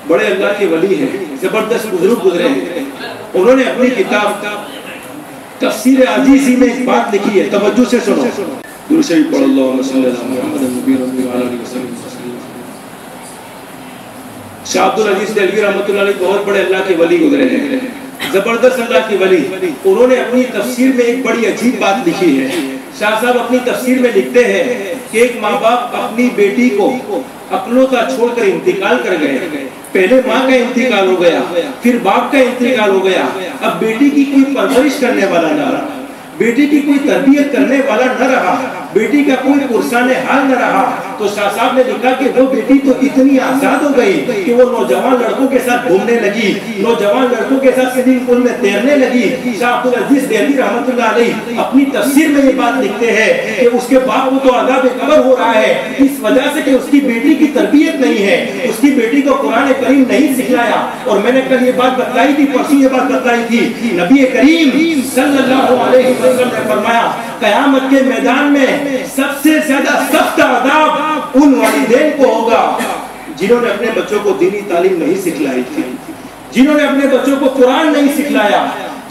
बड़े अल्लाह के वली हैं, ज़बरदस्त बुज़ुर्ग गुजरे हैं। उन्होंने अपनी किताब, तफसीर अजीजी में एक बात लिखी है, तवज्जो से सुनो। शरीफ पढ़ वसल्लम। शाह अब्दुल अज़ीज़ देलवी अलैह बहुत बड़े अल्लाह के वली गुजरे हैं। ज़बरदस्त अल्लाह की वली। उन्होंने अपनी तफसीर में एक बड़ी अजीब बात लिखी है। शाह साहब अपनी तफसीर में लिखते हैं कि एक माँ बाप अपनी बेटी को अकलौता छोड़कर इंतकाल कर गए। पहले माँ का इंतकाल हो गया, फिर बाप का इंतकाल हो गया। अब बेटी की कोई परवरिश करने वाला न रहा। बेटी की कोई तरबियत करने वाला न रहा। बेटी का कोई पुरसान हाल न रहा। तो शाह साहब ने लिखा कि वो बेटी तो इतनी आज़ाद हो गई कि वो नौजवान लड़कों के साथ घूमने लगी, नौजवान लड़कों के साथ स्विमिंग पूल में तैरने लगी। शाह अब्दुल अज़ीज़ देहली अलैह अपनी तस्वीर में ये बात लिखते हैं कि उसके बाप को तो आज़ाद कबर हो रहा है, इस वजह से कि उसकी बेटी की तरबियत नहीं है, उसकी बेटी को कुरान करीम नहीं सिखलाया। और मैंने कल ये बात बताई थी, परसों ये बात बताई थी। नबी करीम सल्लल्लाहु अलैहि वसल्लम ने फरमाया, कयामत के मैदान में सबसे ज़्यादा सख्त आदाब उन वालिदैन को होगा जिन्होंने अपने बच्चों को दीनी तालीम नहीं सिखलाई थी। जिन्होंने अपने बच्चों को कुरान नहीं सिखलाया,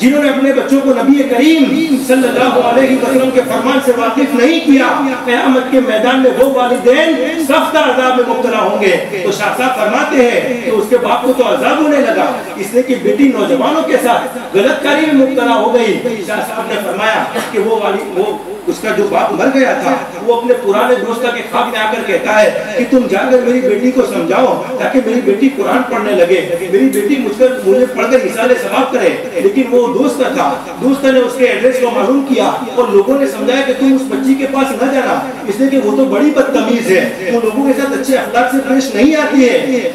जिन्होंने अपने बच्चों को नबी करीम सल्लल्लाहु अलैहि वसल्लम के फरमान से वाकिफ नहीं किया, कयामत के मैदान में वो वालिदैन सख्त अजाब में मुब्तला होंगे। तो शाह फरमाते हैं कि उसके बाप को तो अजाब होने लगा। इसलिए कि बेटी नौजवानों के साथ गलतकारी में मुब्तला हो गई। शाह ने फरमाया कि वो वाली वो उसका जो बाप मर गया था, वो अपने पुराने दोस्त के खाब में आकर कहता है कि तुम जाकर मेरी बेटी को समझाओ, ताकि मेरी बेटी कुरान पढ़ने लगे। मेरी बेटी मुझकर, मुझे पढ़कर मिसाले सवाब करे। लेकिन वो दोस्त था। दोस्त ने उसके एड्रेस को मालूम किया और लोगों ने समझाया कि तुम उस बच्ची के पास न जाना। इसलिए कि वो तो बड़ी बदतमीज है। वो लोगों के साथ अच्छे अखलाक से पेश नहीं आती है।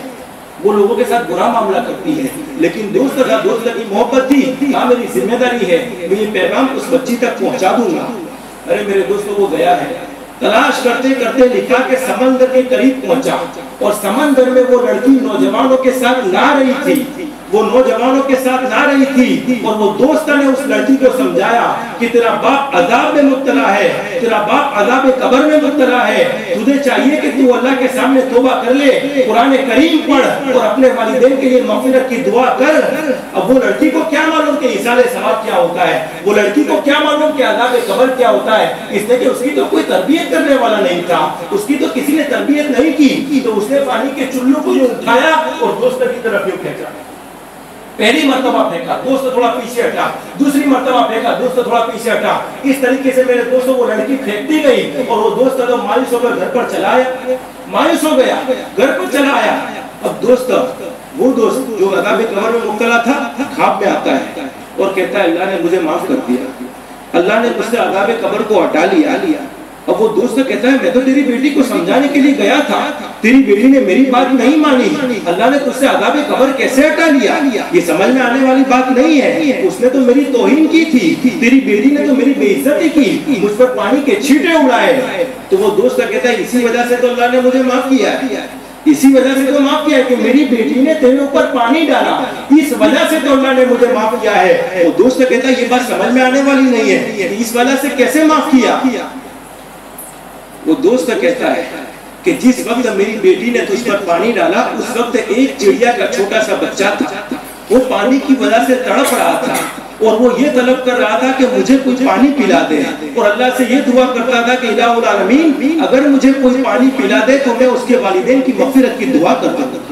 वो लोगों के साथ बुरा मामला करती है। लेकिन दोस्त का दोस्त की मोहब्बत थी हाँ मेरी ज़िम्मेदारी है। मैं ये पैगाम उस बच्ची तक पहुँचा दूँगा। अरे मेरे दोस्तों, वो गया है। तलाश करते करते लिखा के समंदर के करीब पहुँचा और समंदर में वो लड़की नौजवानों के साथ ला रही थी। वो नौजवानों के साथ ना रही थी और वो दोस्त ने उस लड़की को समझाया कि तेरा बाप अजाब में मुबतला है, तेरा बाप अजाब कबर में मुब्तला है। तुझे चाहिए कि तू अल्लाह के सामने तोबा कर ले, कुरान करीम पढ़ और अपने वालिदैन के लिए मफिरत की दुआ कर। अब वो लड़की को क्या मालूम कि इसाले सवाब क्या होता है? वो लड़की को क्या मालूम कि अजाब कबर क्या होता है? इसलिए कि उसकी तो कोई तरबियत करने वाला नहीं था, उसकी तो किसी ने तरबियत नहीं की तो उसने पानी के चुल्लू को यूँ उठाया और दोस्त की तरफ़ यूँ फेंका पहली मर्तबा फेंका दोस्त थोड़ा पीछे हटा, दूसरी मर्तबा फेंका दोस्त थोड़ा पीछे हटा। इस तरीके से मेरे दोस्तों वो लड़की फेंकती गई और वो दोस्त तो मायूस होकर घर पर चला आया, मायूस हो गया, घर पर चला आया। अब दोस्त, वो दोस्त जो अदाबी कमर में मुब्तला था खाब में आता है और कहता है, अल्लाह ने मुझे माफ़ कर दिया। अल्लाह ने मुझसे अदाब कबर को हटा लिया लिया। अब वो दोस्त कहता है, मैं तो तेरी बेटी को समझाने के लिए गया था। तेरी बेटी ने मेरी बात नहीं मानी। अल्लाह ने तुझसे अदाब कबर कैसे हटा लिया? ये समझ में आने वाली बात नहीं है। उसने तो मेरी तोहिन की थी। तेरी बेटी ने तो मेरी बेइज्जती की। मुझ पर पानी के छींटे उड़ाए तो वो दोस्त कहता है, इसी वजह से तो अल्लाह ने मुझे माफ़ किया इसी वजह से तो माफ़ किया कि मेरी बेटी ने तेरे ऊपर पानी डाला। इस वजह से तो अल्लाह ने मुझे माफ़ किया है। वो दोस्त कहता है, ये बात समझ में आने वाली नहीं है। इस वजह से कैसे माफ़ किया? वो दोस्त कहता है कि जिस वक्त मेरी बेटी ने तुझ पर पानी डाला, उस वक्त एक चिड़िया का छोटा सा बच्चा था। वो पानी की वजह से तड़प रहा था और वो ये तलब कर रहा था कि मुझे कुछ पानी पिला दे। और अल्लाह से ये दुआ करता था कि इलाहुल अगर मुझे कोई पानी पिला दे तो मैं उसके वालिदेन की मफिरत की दुआ करता हूँ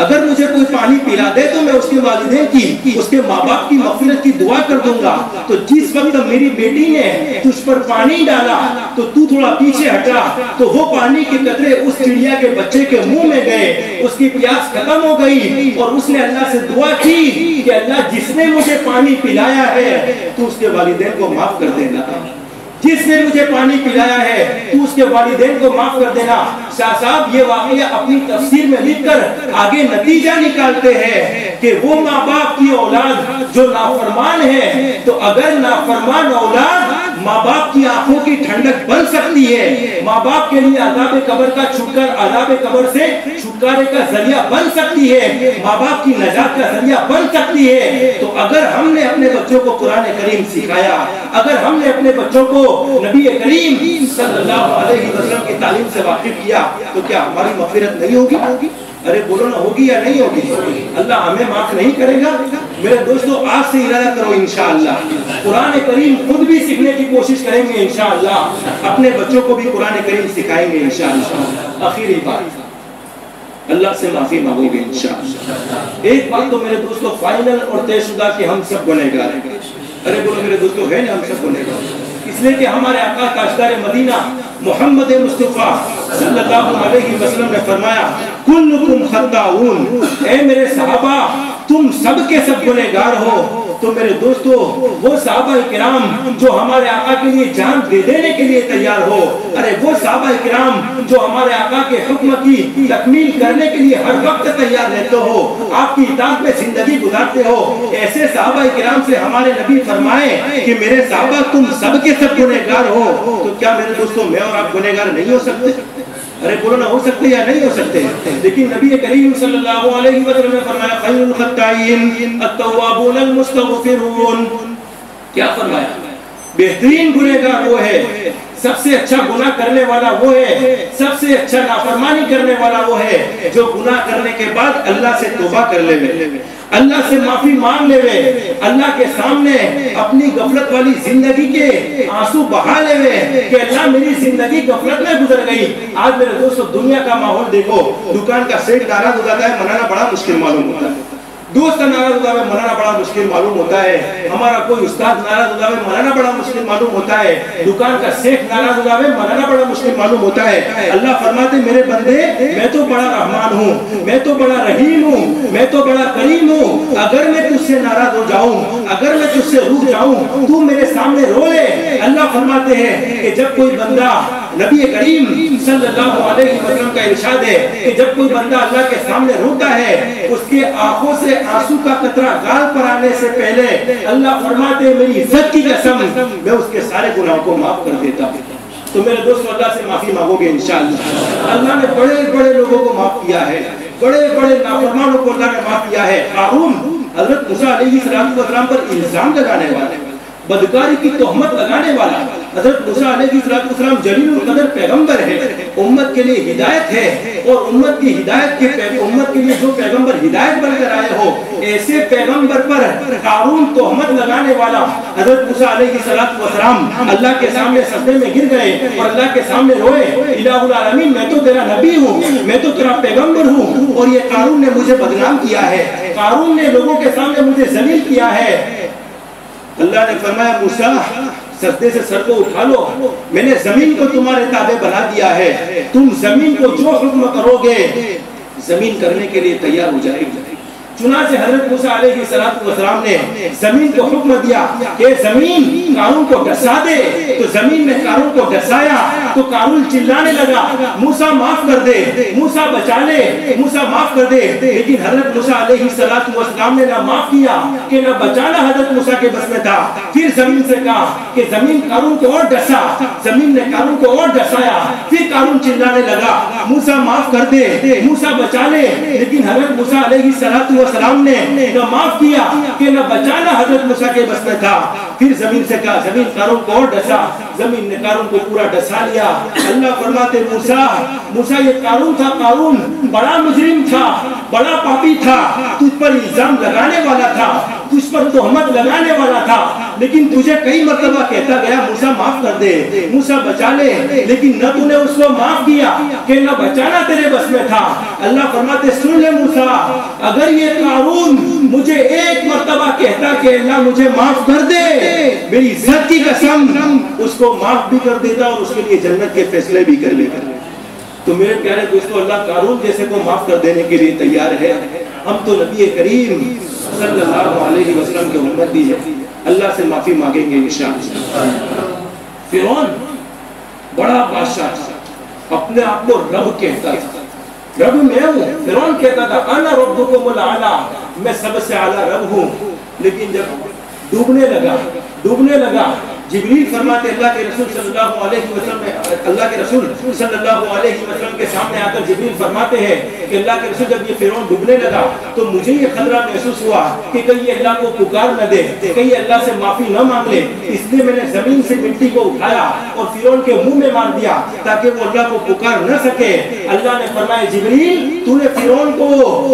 अगर मुझे कोई पानी पिला दे तो मैं उसके वालिदैन की, उसके माँ बाप की मगफिरत की दुआ कर दूँगा। तो जिस वक्त मेरी बेटी ने तुझ पर पानी डाला तो तू थोड़ा पीछे हटा तो वो पानी के कतरे उस चिड़िया के बच्चे के मुँह में गए। उसकी प्यास खत्म हो गई और उसने अल्लाह से दुआ की कि अल्लाह जिसने मुझे पानी पिलाया है, तू उसके वालिदैन को माफ़ कर देना। जिसने मुझे पानी पिलाया है, तू उसके वालिदेन को माफ़ कर देना। शाह साहब, ये वाकया अपनी तस्वीर में लिख कर आगे नतीजा निकालते हैं कि वो माँ बाप की औलाद जो नाफरमान है तो अगर नाफरमान औलाद माँ बाप की आँखों की ठंडक बन सकती है। माँ बाप के लिए आदाब कबर का छुटकर आदाब कबर से छुटकारे का ज़रिया बन सकती है। माँ बाप की नजात का ज़रिया बन सकती है। तो अगर हमने अपने बच्चों को कुरान करीम सिखाया, अगर हमने अपने बच्चों को नबी करीम सल्लल्लाहु अलैहि वसल्लम की तालीम से वाकिफ किया तो क्या हमारी मफिरत नहीं होगी? अरे बोलो ना, होगी या नहीं होगी? अल्लाह हमें माफ़ नहीं करेगा। मेरे दोस्तों, आज से इरादा करो, इंशाअल्लाह। कुरान करीम खुद भी सीखने की कोशिश करेंगे, इंशाअल्लाह। अपने बच्चों को भी कुरान करीम सिखाएँगे, इंशाअल्लाह। आखिरी बात, अल्लाह से माफ़ी मांगोगे, इंशाअल्लाह। एक बात तो मेरे दोस्तों, फाइनल और तयशुदा कि हम सब हैं। अरे बोलो, मेरे दोस्तों, है ना, हम सब गुनहगार इसलिए कि हमारे आका काशदार मदीना मोहम्मद मुस्तफ़ा सल्लल्लाहु अलैहि वसल्लम ने फरमाया, कुल्लुकुम खत्ताऊन, ए मेरे सहाबा, तुम सब के सब गुनहगार हो। तो मेरे दोस्तों, वो साहबा किराम जो हमारे आका के लिए जान दे देने के लिए तैयार हो, अरे वो साहबा किराम जो हमारे आका के हुक्म की तकमील करने के लिए हर वक्त तैयार रहते हो, आपकी इताद में ज़िंदगी गुजारते हो, ऐसे साहबा किराम से हमारे नबी फरमाए कि मेरे साहबा, तुम सब के सब गुनहगार हो। तो क्या मेरे दोस्तों, मैं और आप गुनेगार नहीं हो सकते। अरे बोलो ना, हो सकते या नहीं हो सकते? लेकिन नबी करीम सल्लल्लाहु अलैहि वसल्लम ने फरमाया, खैरुल खत्ताइन अत-तव्वाबून अल-मुस्तगफिरून। क्या फरमाया? बेहतरीन गुनहगार वो है। सबसे अच्छा गुना करने वाला वो है। सबसे अच्छा नाफरमानी करने वाला वो है। जो गुना करने के बाद अल्लाह से तौबा कर ले अल्लाह से माफ़ी मांग ले अल्लाह के सामने अपनी गफलत वाली ज़िंदगी के आँसू बहा ले कि अल्लाह मेरी ज़िंदगी गफलत में गुजर गई। आज मेरे दोस्तों, दुनिया का माहौल देखो। दुकान का सेठ नाराज़ हो जाता है, मनाना बड़ा मुश्किल मालूम होता है। दोस्त नाराज़ होता है, मनाना बड़ा मुश्किल मालूम होता है। हमारा कोई उस्ताद नाराज़ होता है, मनाना बड़ा मुश्किल मालूम होता है। दुकान का सेठ नाराज़ होता है, मनाना बड़ा मुश्किल मालूम होता है। अल्लाह फरमाते, मेरे बंदे, मैं तो बड़ा रहमान हूँ, मैं तो बड़ा रहीम हूँ, मैं तो बड़ा करीम हूँ। अगर मैं तुझसे नाराज़ हो जाऊँ, अगर मैं तुझसे रुक जाऊँ, तू मेरे सामने रो ले। अल्लाह फरमाते हैं कि जब कोई बंदा नबी करीम सल्लल्लाहु अलैहि वसल्लम का इरशाद है, कि जब कोई बंदा अल्लाह के सामने रोता है, उसके आँखों से आँसू का कतरा गाल पर आने से पहले अल्लाह फरमाते मेरी इज़्ज़त की कसम, मैं उसके सारे गुनाहों को माफ़ कर देता हूँ। तो मेरे दोस्त अल्लाह से माफ़ी मांगोगे इंशाल्लाह। अल्लाह ने बड़े बड़े लोगों को माफ़ किया है बड़े बड़े नाफरमानों को अल्लाह ने माफ़ किया है। हज़रत मूसा अलैहिस्सलाम पर इल्ज़ाम लगाने वाले। बदकारी की तोहमत लगाने वाला हज़रत मूसा पैगंबर है, उम्मत के लिए हिदायत है और उम्मत की हिदायत के उम्मत के लिए जो पैगंबर हिदायत बनकर आए हो, ऐसे पैगंबर पर कानून तोहमत लगाने वाला हज़रत मूसा अलैहिस्सलाम अल्लाह के सामने सजदे में गिर गए और अल्लाह के सामने रोए मैं तो तेरा नबी हूँ, मैं तो तेरा पैगंबर हूँ और ये कानून ने मुझे बदनाम किया है, कानून ने लोगों के सामने मुझे जलील किया है। अल्लाह ने फरमाया, मूसा, सजदे से सर को उठा लो। मैंने ज़मीन को तुम्हारे ताबे बना दिया है। तुम ज़मीन को जो हुक्म करोगे, ज़मीन करने के लिए तैयार हो जाएगी। चुनाचे हज़रत मूसा सलाम ने ज़मीन को हुक्म दिया कि ज़मीन कारून को डसा दे तो ज़मीन ने कारून को डसाया तो कारून चिल्लाने लगा, मूसा माफ़ कर दे, मूसा बचा ले, मूसा माफ़ कर दे। लेकिन हज़रत मूसा अलैहिस्सलाम ने ना माफ़ किया कि ना बचाना हज़रत मूसा के बस में था। फिर ज़मीन से कहा कि ज़मीन कारून को और डसा, ज़मीन ने कारून को और डसाया, फिर कारून चिल्लाने लगा, मूसा माफ़ कर दे, मूसा बचा ले। लेकिन हज़रत मूसा अलैहि सलातु व सलाम ने न माफ़ किया कि न बचाना हज़रत मूसा के बस में था। फिर ज़मीन से कहा ज़मीन कारून को और डसा। ज़मीन ने कारून को पूरा डसा लिया। अल्लाह फरमाते मूसा मूसा ये कारून था कारून। बड़ा मुजरिम था बड़ा पापी था। तुझ पर इल्ज़ाम लगाने वाला था। तुझ पर तोहमत लगाने वाला था। लेकिन तुझे कई मरतबा कहता गया मूसा माफ़ कर दे। मूसा बचा ले। लेकिन न तूने उसको माफ़ किया कि न बचाना तेरे बस में था। अल्लाह फरमाते सुन ले मूसा अगर ये कारून मुझे एक मरतबा कहता कि अल्लाह मुझे माफ़ कर दे। मेरी इज़्ज़त की कसम उसको माफ़ भी कर देता और उसके लिए जन्नत के फैसले भी कर लेता। तो मेरे प्यारे दोस्तों, अल्लाह कारून जैसे को माफ़ कर देने के लिए तैयार है। हम तो नबी करीम सल्लल्लाहु अलैहि वसल्लम के उम्मती है। अल्लाह से माफ़ी मांगेंगे इंशाअल्लाह। फिरौन, बड़ा बादशाह, अपने आप को रब कहता था रब मैं हूँ। फिर कहता था, अना रब को आला मैं सबसे आला रब हूँ। लेकिन जब डूबने लगा डूबने लगा जिब्रील फरमाते अल्लाह के रसूल सल्लल्लाहु अलैहि वसल्लम अल्लाह के रसूल सल्लल्लाहु अलैहि वसल्लम के सामने आकर जिब्रील फरमाते हैं कि अल्लाह के रसूल जब ये फिरौन डूबने लगा तो मुझे ये खतरा महसूस हुआ कि कहीं अल्लाह को पुकार न दे, कहीं अल्लाह से माफ़ी न मांग ले। इसलिए मैंने ज़मीन से मिट्टी को उठाया और फिरौन के मुँह में मार दिया, ताकि वो अल्लाह को पुकार न सके। अल्लाह ने फरमाया, जिब्रील, तूने फिरौन को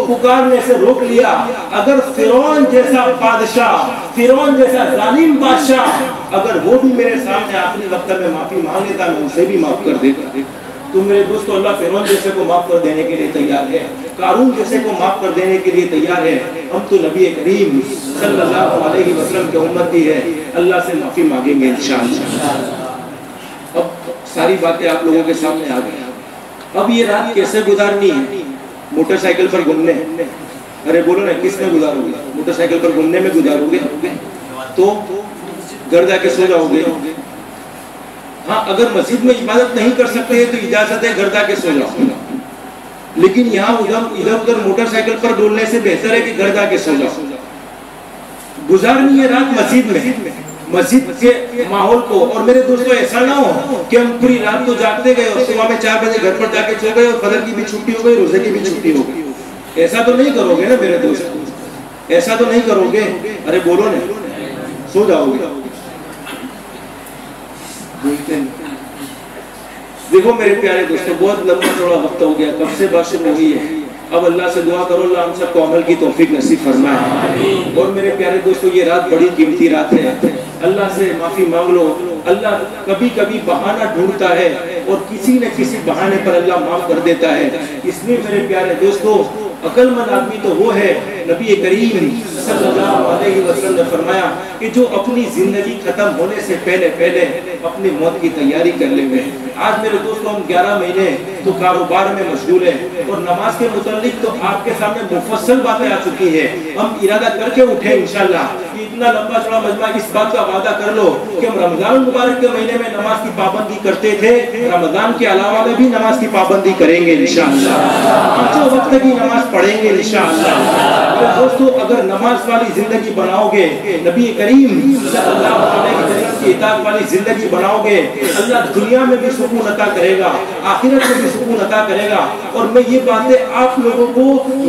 पुकारने से रोक लिया। अगर फिरौन जैसा बादशाह, फिरौन जैसा जालिम बादशाह अगर वो भी मेरे सामने आखिरी वक्त में माफ़ी मांग लेता मैं उसे भी माफ़ कर देता तो मेरे दोस्तों, अल्लाह फिरौन जैसे को माफ़ कर देने के लिए तैयार है, कारून जैसे को माफ़ कर देने के लिए तैयार है। हम तो नबी करीम सल्लल्लाहु अलैहि वसल्लम के उम्मती है अल्लाह से माफ़ी मांगेंगे इंशाअल्लाह। अब सारी बातें आप लोगों के सामने आ गई। अब ये रात कैसे गुजारनी है? मोटरसाइकिल पर घूमने। अरे बोलो ना किसमें गुजारोगे? मोटरसाइकिल पर घूमने में गुजारोगे? तो घर जाके सो जाओगे। हाँ अगर मस्जिद में इबादत नहीं कर सकते हैं तो इजाज़त है घर जाके सो जाओ। लेकिन यहाँ उधर इधर उधर मोटरसाइकिल पर डोलने से बेहतर है कि घर जाके सो जाओ। गुजारनी है रात मस्जिद में। मस्जिद के माहौल को, और मेरे दोस्तों, ऐसा ना हो कि हम पूरी रात तो जागते गए और सुबह में चार बजे घर पर जाके सो गए और फजर की भी छुट्टी हो गई, रोज़े की भी छुट्टी हो गई। ऐसा तो नहीं करोगे ना मेरे दोस्त? ऐसा तो नहीं करोगे? अरे बोलो ना। सो जाओगे। देखो मेरे प्यारे दोस्तों बहुत लंबा थोड़ा वक्त हो गया कब से बात शुरू हुई है? अब अल्लाह से दुआ करो अल्लाह हम सबको अमल की तौफीक नसीब फरमाए। और मेरे प्यारे दोस्तों ये रात बड़ी कीमती रात है। अल्लाह से माफ़ी मांग लो। अल्लाह कभी कभी बहाना ढूंढता है और किसी न किसी बहाने पर अल्लाह माफ़ कर देता है। इसलिए मेरे प्यारे दोस्तों अकलमंद आदमी तो वो है, नबी करीम ने फरमाया कि जो अपनी ज़िंदगी खत्म होने से पहले पहले अपनी मौत की तैयारी कर ले लेंगे आज मेरे दोस्तों, हम 11 महीने तो कारोबार में मशगूल है और नमाज़ के मुतालिक तो आपके सामने मुफसल बातें आ चुकी है। हम इरादा करके उठे कि इतना लंबा चौड़ा मजमा इस बात का वादा कर लो कि हम रमज़ान मुबारक के महीने में नमाज़ की पाबंदी करते थे, रमज़ान के अलावा में भी नमाज़ की पाबंदी करेंगे इंशाल्लाह पाँचों वक्त की नमाज़ पढ़ेंगे इंशाल्लाह दोस्तों, अगर नमाज़ वाली ज़िंदगी बनाओगे, नबी करीम वाली ज़िंदगी बनाओगे, अल्लाह दुनिया में भी सुकून अता करेगा, आखिरत में भी सुकून अता करेगा। और मैं ये बातें आप लोगों को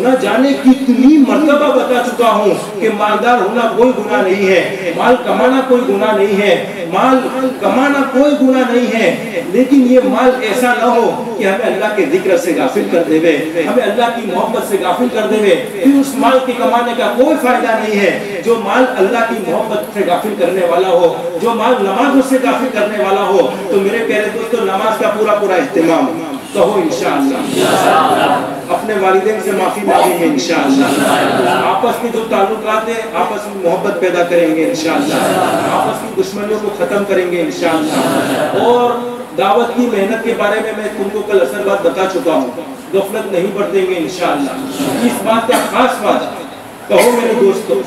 न जाने कितनी मर्तबा बता चुका हूँ कि मालदार होना कोई गुनाह नहीं है। माल कमाना कोई गुना नहीं है। माल कमाना कोई गुना नहीं है। लेकिन ये माल ऐसा ना हो कि हमें अल्लाह के ज़िक्र से गाफिल कर देवे, हमें अल्लाह की मोहब्बत से गाफिल कर देवे। फिर उस माल के कमाने का कोई फ़ायदा नहीं है। जो माल अल्लाह की मोहब्बत से गाफिल करने वाला हो, जो माल नमाज़ से गाफिल करने वाला हो तो मेरे प्यारे दोस्तों, नमाज़ का पूरा पूरा इस्तेमाल कहो इंशाअल्लाह। अपने वालिदैन से माफ़ी मांगेंगे इंशाअल्लाह। आपस में जो ताल्लुकात है, आपस में मोहब्बत पैदा करेंगे इंशाअल्लाह। आपस की दुश्मनियों को खत्म करेंगे इंशाअल्लाह। और दावत की मेहनत के बारे में मैं तुमको कल असर बात बता चुका हूँ। गफलत नहीं बरतेंगे इंशाअल्लाह। इस बात का खास बात कहो मेरे दोस्तों,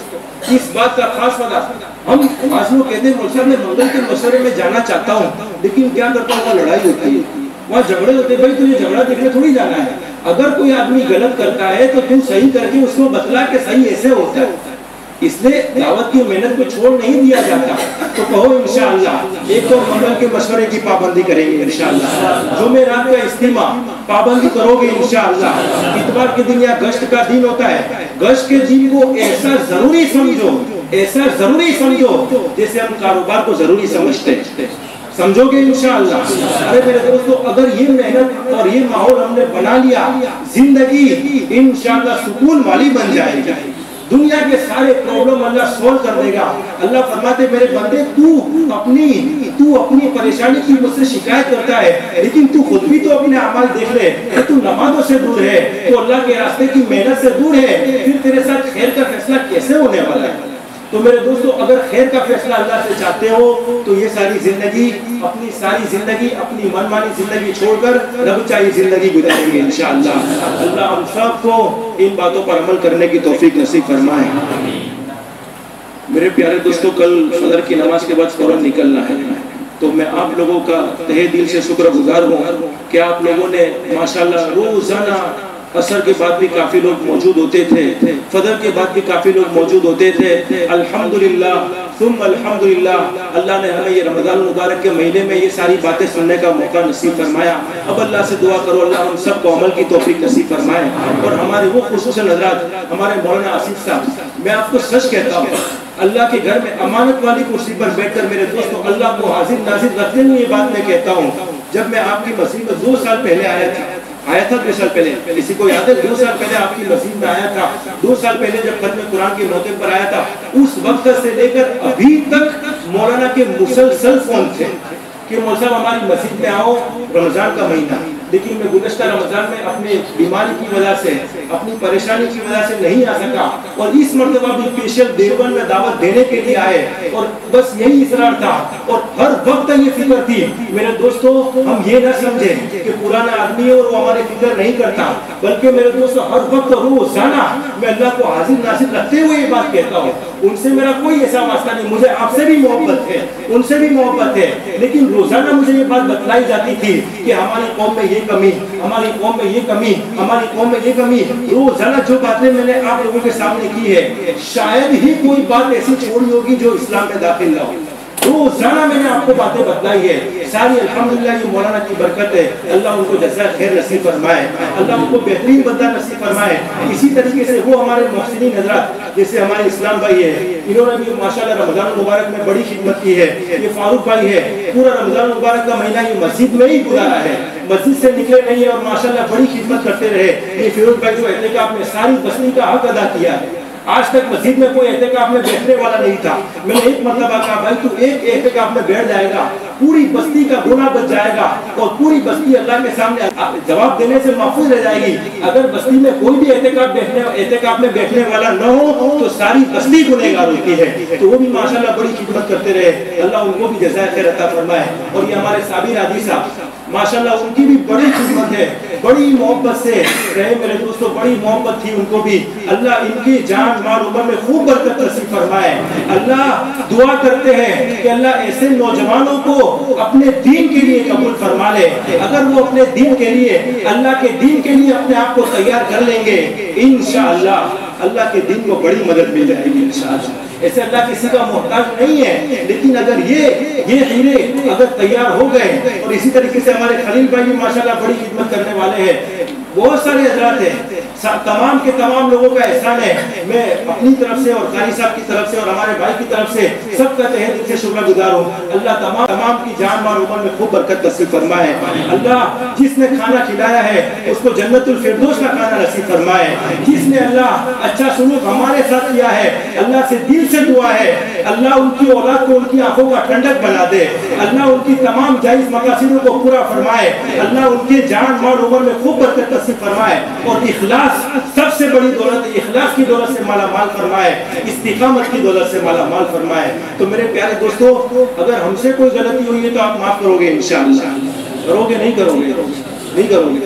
इस बात का खास वादा, हम आज कहते हैं मंगल के मशवरे में जाना चाहता हूँ, लेकिन क्या करता हूँ लड़ाई होती है। वहाँ झगड़े होते भाई तुझे झगड़ा देखने थोड़ी जाना है। अगर कोई आदमी गलत करता है तो तू सही करके उसको बतला के सही ऐसे होता है।
इसलिए दावत की मेहनत को छोड़ नहीं दिया जाता। तो कहो, इंशाअल्लाह, एक तो मंगल के मशवरे की पाबंदी करेंगे, इंशाअल्लाह। जुमे रात का इस्तीमा पाबंदी करोगे, इंशाअल्लाह। इतवार के दिन या गश्त का दिन होता है। गश्त के दिन को ऐसा ज़रूरी समझो, ऐसा ज़रूरी समझो, जैसे हम कारोबार को ज़रूरी समझते हैं। समझोगे इंशाअल्लाह अरे मेरे दोस्तों, अगर ये मेहनत और ये माहौल हमने बना लिया, ज़िंदगी इंशाअल्लाह सुकून वाली बन जाएगी। दुनिया के सारे प्रॉब्लम अल्लाह सोल्व कर देगा। अल्लाह फरमाते, मेरे बंदे, तू अपनी तू अपनी परेशानी की मुझसे शिकायत करता है, लेकिन तू खुद भी तो अपने अमाल देख ले कि तू नमाजों से दूर है तो अल्लाह के रास्ते की मेहनत से दूर है, फिर तेरे साथ खैर का फैसला कैसे होने वाला है? तो मेरे दोस्तों, अगर खैर का फैसला अल्लाह से चाहते हो तो ये सारी ज़िंदगी, अपनी सारी ज़िंदगी, अपनी मनमानी ज़िंदगी छोड़कर रब चाहिए ज़िंदगी गुजारेंगे इंशाअल्लाह। अल्लाह हम सबको इन बातों पर अमल करने की तौफीक नसीब फरमाए।
मेरे प्यारे दोस्तों, कल सदर की नमाज़ के बाद फ़ौरन निकलना है। तो मैं आप लोगों का तहे दिल से शुक्रगुजार हूँ कि आप लोगों ने माशाल्लाह रोज़ाना असर के बाद भी काफ़ी लोग मौजूद होते थे, फजर के बाद भी काफ़ी लोग मौजूद होते थे। अल्हम्दुलिल्लाह तुम अल्हम्दुलिल्लाह, अल्लाह ने हमें ये रमज़ान मुबारक के महीने में ये सारी बातें सुनने का मौका नसीब फरमाया। अब अल्लाह से दुआ करो, अल्लाह हम सबको अमल की तौफीक नसीब फरमाए। और हमारे वो खुशूस हजरात, हमारे मौलाना आसिफ साहब, मैं आपको सच कहता हूँ, अल्लाह के घर में अमानत वाली कुर्सी पर बैठकर मेरे दोस्तों, अल्लाह को हाजिर नाजिर रखते हुए ये बात मैं कहता हूँ, जब मैं आपकी मस्जिद में दो साल पहले आया था आया था दो साल पहले। किसी को याद है? दो साल पहले आपकी मस्जिद में आया था। दो साल पहले जब खत्म कुरान के मौके पर आया था, उस वक्त से लेकर अभी तक मौलाना के मुसलसल फ़ोन थे? कि मौसम हमारी मस्जिद में आओ, रमज़ान का महीना। लेकिन मैं गुजशत रमज़ान में अपने बीमारी की वजह से, अपनी परेशानी की वजह से नहीं आ सका और इस मरतबा भी स्पेशल देवबंद में दावत देने के लिए आए और बस यही इसरार था और हर वक्त ये फ़िक्र थी। मेरे दोस्तों, हम ये ना समझे कि पुराना आदमी है और वो हमारी फ़िक्र नहीं करता, बल्कि मेरे दोस्तों, हर वक्त रोज़ाना मैं अल्लाह को हाजिर नासिर रखते हुए ये बात कहता हूँ। उनसे मेरा कोई ऐसा वास्ता नहीं, मुझे आपसे भी मोहब्बत है, उनसे भी मोहब्बत है, लेकिन रोज़ाना मुझे ये बात बतलाई जाती थी कि हमारी कौम में ये कमी, हमारी कौम में ये कमी, हमारी कौम में ये कमी रोज़ाना जो बातें मैंने आप लोगों के सामने की है, शायद ही कोई बात ऐसी छोड़ी होगी जो इस्लाम में दाखिल ना हो। रोज़ाना मैंने आपको बातें बतलाई है। सारी अल्हम्दुलिल्लाह ये मौलाना की बरकत है। अल्लाह उनको जैसा खैर नसीब फरमाए। अल्लाह उनको बेहतरीन बंदा नसीब फरमाए। इसी तरीके से वो हमारे मोहसिन हज़रत, जैसे हमारे इस्लाम भाई है, इन्होंने भी माशाल्लाह रमज़ान मुबारक में बड़ी खिदमत की है। ये फारूक भाई है, पूरा रमज़ान मुबारक का महीना ये मस्जिद में ही गुजारा है। मस्जिद से निकले नहीं है और माशाला बड़ी खिदमत करते रहे। ये फिरोज भाई जो एहतिकाफ में सारी बस्ती का हक अदा किया। है आज तक मस्जिद में कोई एहतिकाफ में बैठने वाला नहीं था। मैंने एक मतलब कहा, भाई, तू एक एहतिकाफ में बैठ जाएगा, पूरी बस्ती का गुना बच जाएगा और पूरी बस्ती अल्लाह के सामने जवाब देने से महफूज रह जाएगी। अगर बस्ती में कोई भी एहतिकाफ बैठने एहतिकाफ में बैठने वाला न हो तो सारी बस्ती गुनेगार होती है। तो वो भी माशाल्लाह बड़ी खिदमत करते रहे। अल्लाह उनको भी जजाय खैर अता फरमाए। और ये हमारे साबिर आदि साहब माशाल्लाह, उनकी भी बड़ी खिदमत है, बड़ी मोहब्बत से। रहे मेरे दोस्तों, बड़ी मोहब्बत थी उनको भी। अल्लाह इनकी जान माल उम्र में खूब बरकत नसीब फरमाए। अल्लाह दुआ करते हैं कि अल्लाह ऐसे नौजवानों को अपने दीन के लिए कबूल फरमा ले। अगर वो अपने दीन के लिए, अल्लाह के दीन के लिए अपने आप को तैयार कर लेंगे इंशाअल्लाह अल्लाह के दिन को बड़ी मदद मिल जाएगी इंशाअल्लाह ऐसे अल्लाह किसी का मोहताज नहीं है। लेकिन अगर ये ये हीरे अगर तैयार हो गए, और इसी तरीके से हमारे खलील भाई भी माशाल्लाह बड़ी खिदमत करने वाले हैं। बहुत सारे हजरात हैं। तमाम के तमाम लोगों का एहसान है। मैं अपनी तरफ़ से और कारी साहब की तरफ़ से और हमारे भाई की तरफ़ से सबका तहे दिल से शुक्र गुजार हूँ। अल्लाह तमाम तमाम की जान मार उम्र में खूब बरकत नसीब फरमाए। अल्लाह जिसने खाना खिलाया है, उसको जन्नतुल फिरदौस का खाना नसीब फरमाए। जिसने अल्लाह अच्छा सुलूक हमारे साथ किया है, अल्लाह से दिल से दुआ है। अल्लाह उनकी औलाद को उनकी आँखों का ठंडक बना दे। अल्लाह उनकी तमाम जायज़ मकासदों को पूरा फरमाए। अल्लाह उनके जान माल उम्र में खूब बरकत नसीब फरमाए और इखलास सबसे बड़ी दौलत इखलास की दौलत से माला माल फरमाए, इस्तिकामत की दौलत से माला माल फरमाए। तो मेरे प्यारे दोस्तों, अगर हमसे कोई गलती हुई है तो आप माफ़ करोगे इंशाअल्लाह करोगे नहीं करोगे? नहीं करोगे।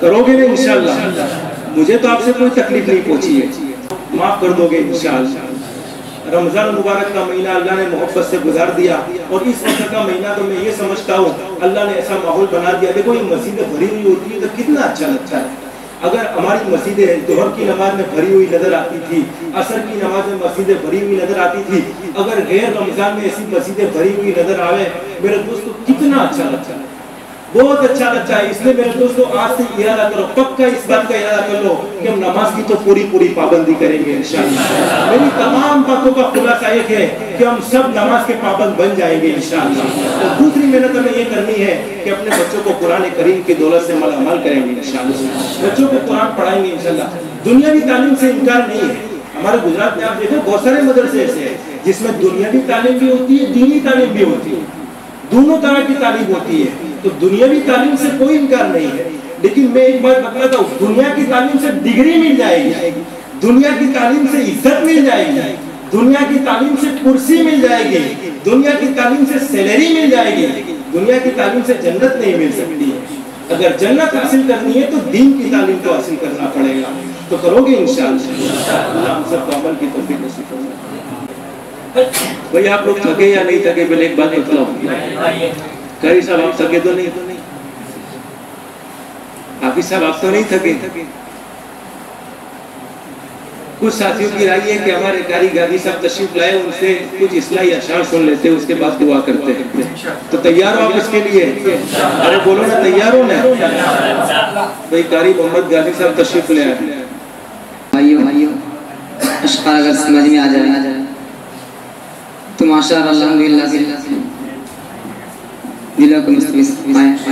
करोगे नहीं इंशाअल्लाह मुझे तो आपसे कोई तकलीफ़ नहीं पहुँची है। माफ़ कर दोगे इंशाअल्लाह रमज़ान मुबारक का महीना अल्लाह ने मोहब्बत से गुजार दिया और इस वक्त का महीना तो मैं ये समझता हूँ, अल्लाह ने ऐसा माहौल बना दिया। देखो, ये मस्जिदें भरी हुई होती है तो कितना अच्छा लगता है। अगर हमारी मस्जिदें दोहर की नमाज़ में भरी हुई नज़र आती थी, असर की नमाज़ में मस्जिदें भरी हुई नज़र आती थी, अगर गैर रमज़ान में ऐसी मस्जिदें भरी हुई नज़र आवे, मेरे दोस्तों, कितना अच्छा लगता है। बहुत अच्छा बच्चा है। इसलिए मेरे दोस्तों, आज से इरादा करो, पक्का इस बात का इरादा कर लो कि हम नमाज़ की तो पूरी पूरी पाबंदी करेंगे, इंशाल्लाह। मेरी तमाम बातों का खुलासा एक है कि हम सब नमाज़ के पाबंद बन जाएँगे, इंशाल्लाह। तो दूसरी मेहनत हमें ये करनी है कि अपने बच्चों को कुरान करीम की दौलत से मल अमल करेंगे, इंशाल्लाह। बच्चों को कुरान पढ़ाएँगे, इंशाल्लाह। दुनियावी तालीम से इनकार नहीं है। हमारे गुजरात में आप देखो, बहुत सारे मदरसे ऐसे हैं जिसमें दुनियावी तालीम भी होती है, दीनी तालीम भी होती है। दोनों तरह की तालीम होती है। तो दुनियावी तालीम से कोई इनकार नहीं है। लेकिन मैं एक बात बतलाता हूँ, दुनिया की तालीम से डिग्री मिल जाएगी, दुनिया की तालीम से इज़्ज़त मिल जाएगी, दुनिया की तालीम से कुर्सी मिल जाएगी, दुनिया की तालीम से सैलरी मिल जाएगी, दुनिया की तालीम से जन्नत नहीं मिल सकती। अगर जन्नत हासिल करनी है तो दीन की तालीम को हासिल करना पड़ेगा। तो करोगे इंशाल्लाह?
भाई, आप लोग थके या नहीं थके, पहले एक बात बतलाओ करी साहब आप थके तो नहीं। हाफिज साहब आप तो नहीं थके। कुछ साथियों की राय है कि हमारे कारी गादी साहब तशरीफ़ लाए उनसे कुछ इस्लाही अशार सुन लेते हैं, उसके बाद दुआ करते हैं। तो तैयार हो आप इसके लिए? अरे बोलो ना, तैयार हो ना? भाई कारी मोहम्मद गाजी साहब तशरीफ़ ले आए।
भाइयों भाइयों अगर समझ में आ जाए तो माशा अल्हम्दुलिल्लाह। से दिलों को मुस्तविस पाए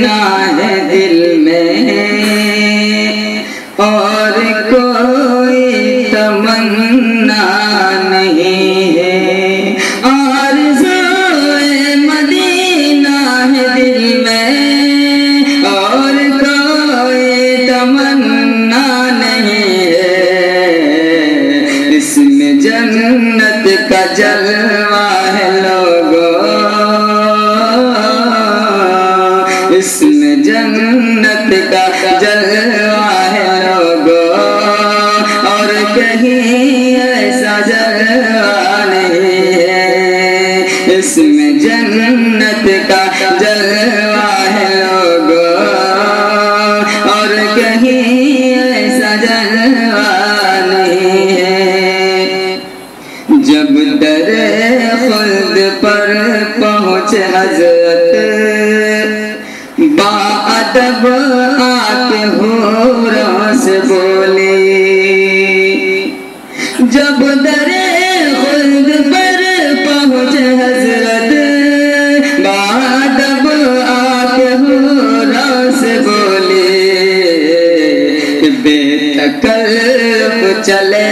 ना है दिल हज़रत बादब आके हो बोले। जब दरे खुद पर पहुँच हज़रत बादब आके हो रस बोले। बेतकल चले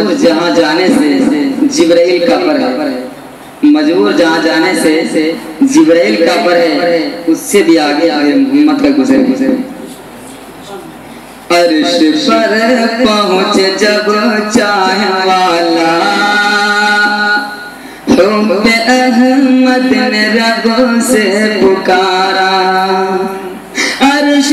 मजबूर जहाँ जाने से जिब्राइल का पर है। मजबूर जहाँ जाने से जिब्राइल का पर है। उससे भी आगे आगे मोहम्मद का गुजर। गुजर अर्श पर पहुँच जब चाहे वाला। अहमद ने रब से पुकारा। अर्श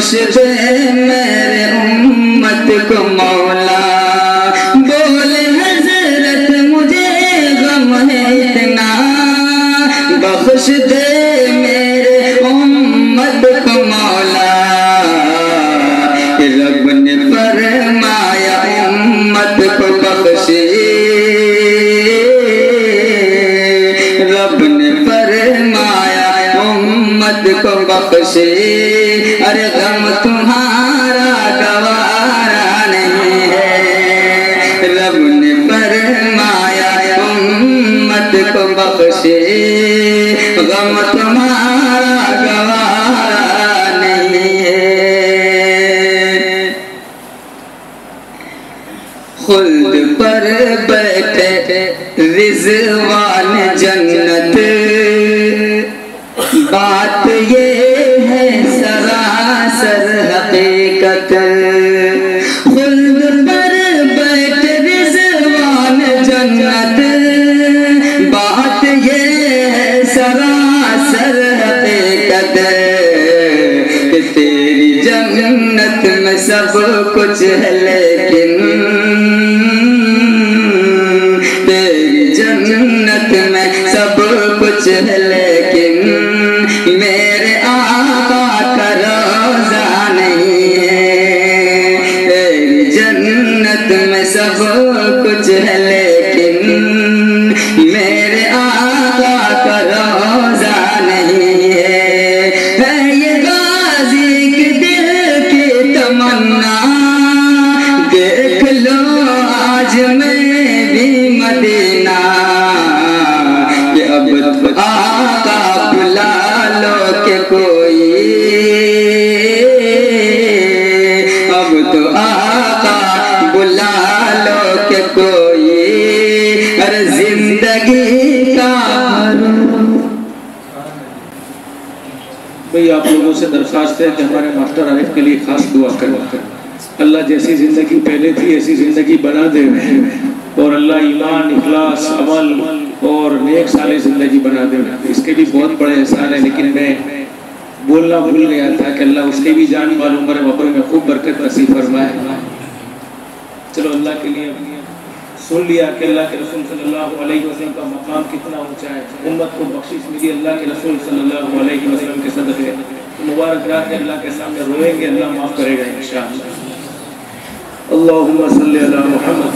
बख्श दे मेरे उम्मत को मौला। खुद पर बैठे रिजवान जन्नत। बात
लोगों से दरख्वास्त है कि हमारे मास्टर आरिफ के लिए खास दुआ करें। अल्लाह जैसी ज़िंदगी पहले थी, ऐसी ज़िंदगी बना दे। और अल्लाह ईमान, इखलास, अमल और नेक साले ज़िंदगी बना दे। इसके भी बहुत बड़े एहसान है, लेकिन मैं बोलना भूल गया था कि अल्लाह उसके भी जान मालूम करे वक्र में खूब बरकत नसीब फरमाए। चलो, अल्लाह के लिए सुन लिया कि अल्लाह के रसूल सल्लल्लाहु अलैहि वसल्लम का मकाम कितना ऊँचा है। उम्मत को बख्शिश मिली अल्लाह के रसूल सल्लल्लाहु अलैहि वसल्लम के सदक़े। मुबारक रात है अल्लाह के सामने रोएंगे अल्लाह माफ़ करेगा इंशाअल्लाह अल्लाहुम्मा सल्ली अला मुहम्मद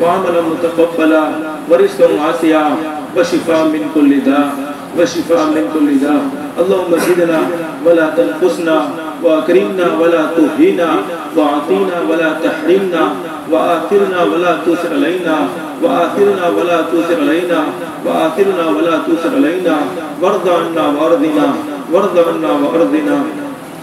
व अमलन मुतक़ब्बला व रिज़्क़न वासिया व शिफा मिन कुल्लि दा व शिफा मिन कुल्लि दा अल्लाहुम्मा ज़िदना वला तनकुसना वअकरिमना वला तुहीना वअतीना वला तहरिमना वआतिरना वला तुसर अलैना वआतिरना वला तुसर अलैना वआतिरना वला तुसर अलैना वर्द अन्ना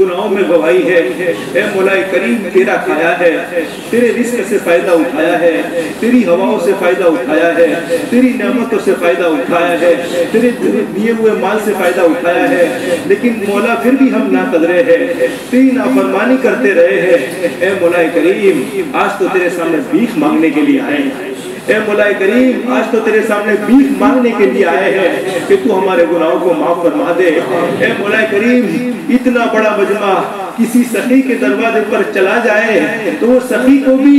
गुनाहों में गवाही है। ए मौलाए करीम, तेरा खाया है। तेरे रिस्क से फ़ायदा उठाया है। तेरी हवाओं से फ़ायदा उठाया है। तेरी नमतों से फ़ायदा उठाया है। तेरे दिए हुए माल से फ़ायदा उठाया है। लेकिन मौला फिर भी हम ना कदरे है। तेरी नाफरमानी करते रहे हैं। ए मौलाए करीम, आज तो तेरे सामने भीख मांगने के लिए आए हैं। ए करीम, आज तो तेरे सामने भीख मांगने के लिए आए हैं कि तू हमारे गुनाहों को माफ़ फरमा दे। ए करीम, इतना बड़ा मजमा किसी सखी के दरवाजे पर चला जाए तो वो सखी को भी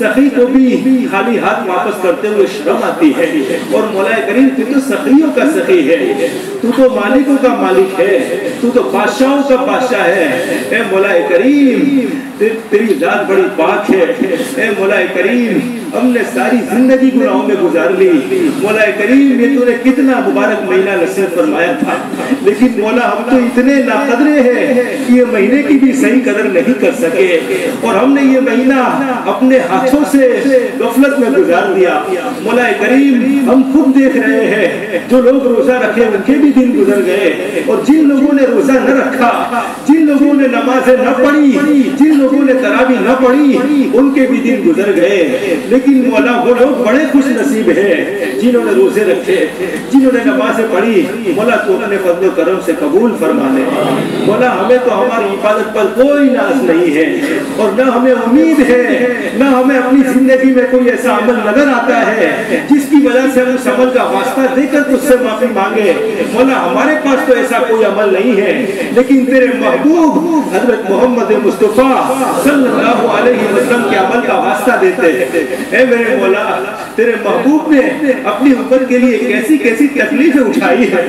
सखी को भी खाली हाथ वापस करते हुए शर्म आती है। और मौलाए करीम तू तो सखियों का सखी है तू तो मालिकों का मालिक है तू तो बादशाहों का बादशाह है। ए मौलाए करीम ते, तेरी जात बड़ी पाक है। ए मौलाए करीम हमने सारी ज़िंदगी गुनाहों में गुजार ली। मौला करीम ये तूने कितना मुबारक महीना नसीब फरमाया था। लेकिन मौला हम तो इतने नाकदरे हैं कि ये महीने की की भी सही कदर नहीं कर सके। और हमने ये महीना अपने हाथों से गफलत में गुजार दिया। मौला करीम, हम खुद देख रहे हैं, जो लोग रोजा रखे उनके भी दिन गुजर गए। और जिन लोगों ने रोजा न रखा, जिन लोगों ने नमाजें न पढ़ी, जिन लोगों ने तरावी न पढ़ी, उनके भी दिन गुजर गए। लेकिन मौला, वो लोग बड़े खुश नसीब है, जिन्होंने रोज़े रखे, जिन्होंने नमाजें पढ़ी। मौला तो अपने फजल करम से कबूल फरमा दे मौला, हमें तो हमारी इबादत इबादत पर कोई नाज नहीं है। और ना हमें उम्मीद है, ना हमें अपनी ज़िंदगी में कोई ऐसा अमल नज़र आता है, जिसकी वजह से हम उस अमल का वास्ता देकर उससे माफ़ी मांगे। मौला, हमारे पास तो ऐसा कोई अमल नहीं है, लेकिन तेरे महबूब हज़रत मोहम्मद मुस्तफ़ा सल्लल्लाहु अलैहि वसल्लम के अमल का वास्ता देते है। मेरे मौला, तेरे महबूब ने अपनी उम्मत के लिए कैसी कैसी तकलीफें उठाई है?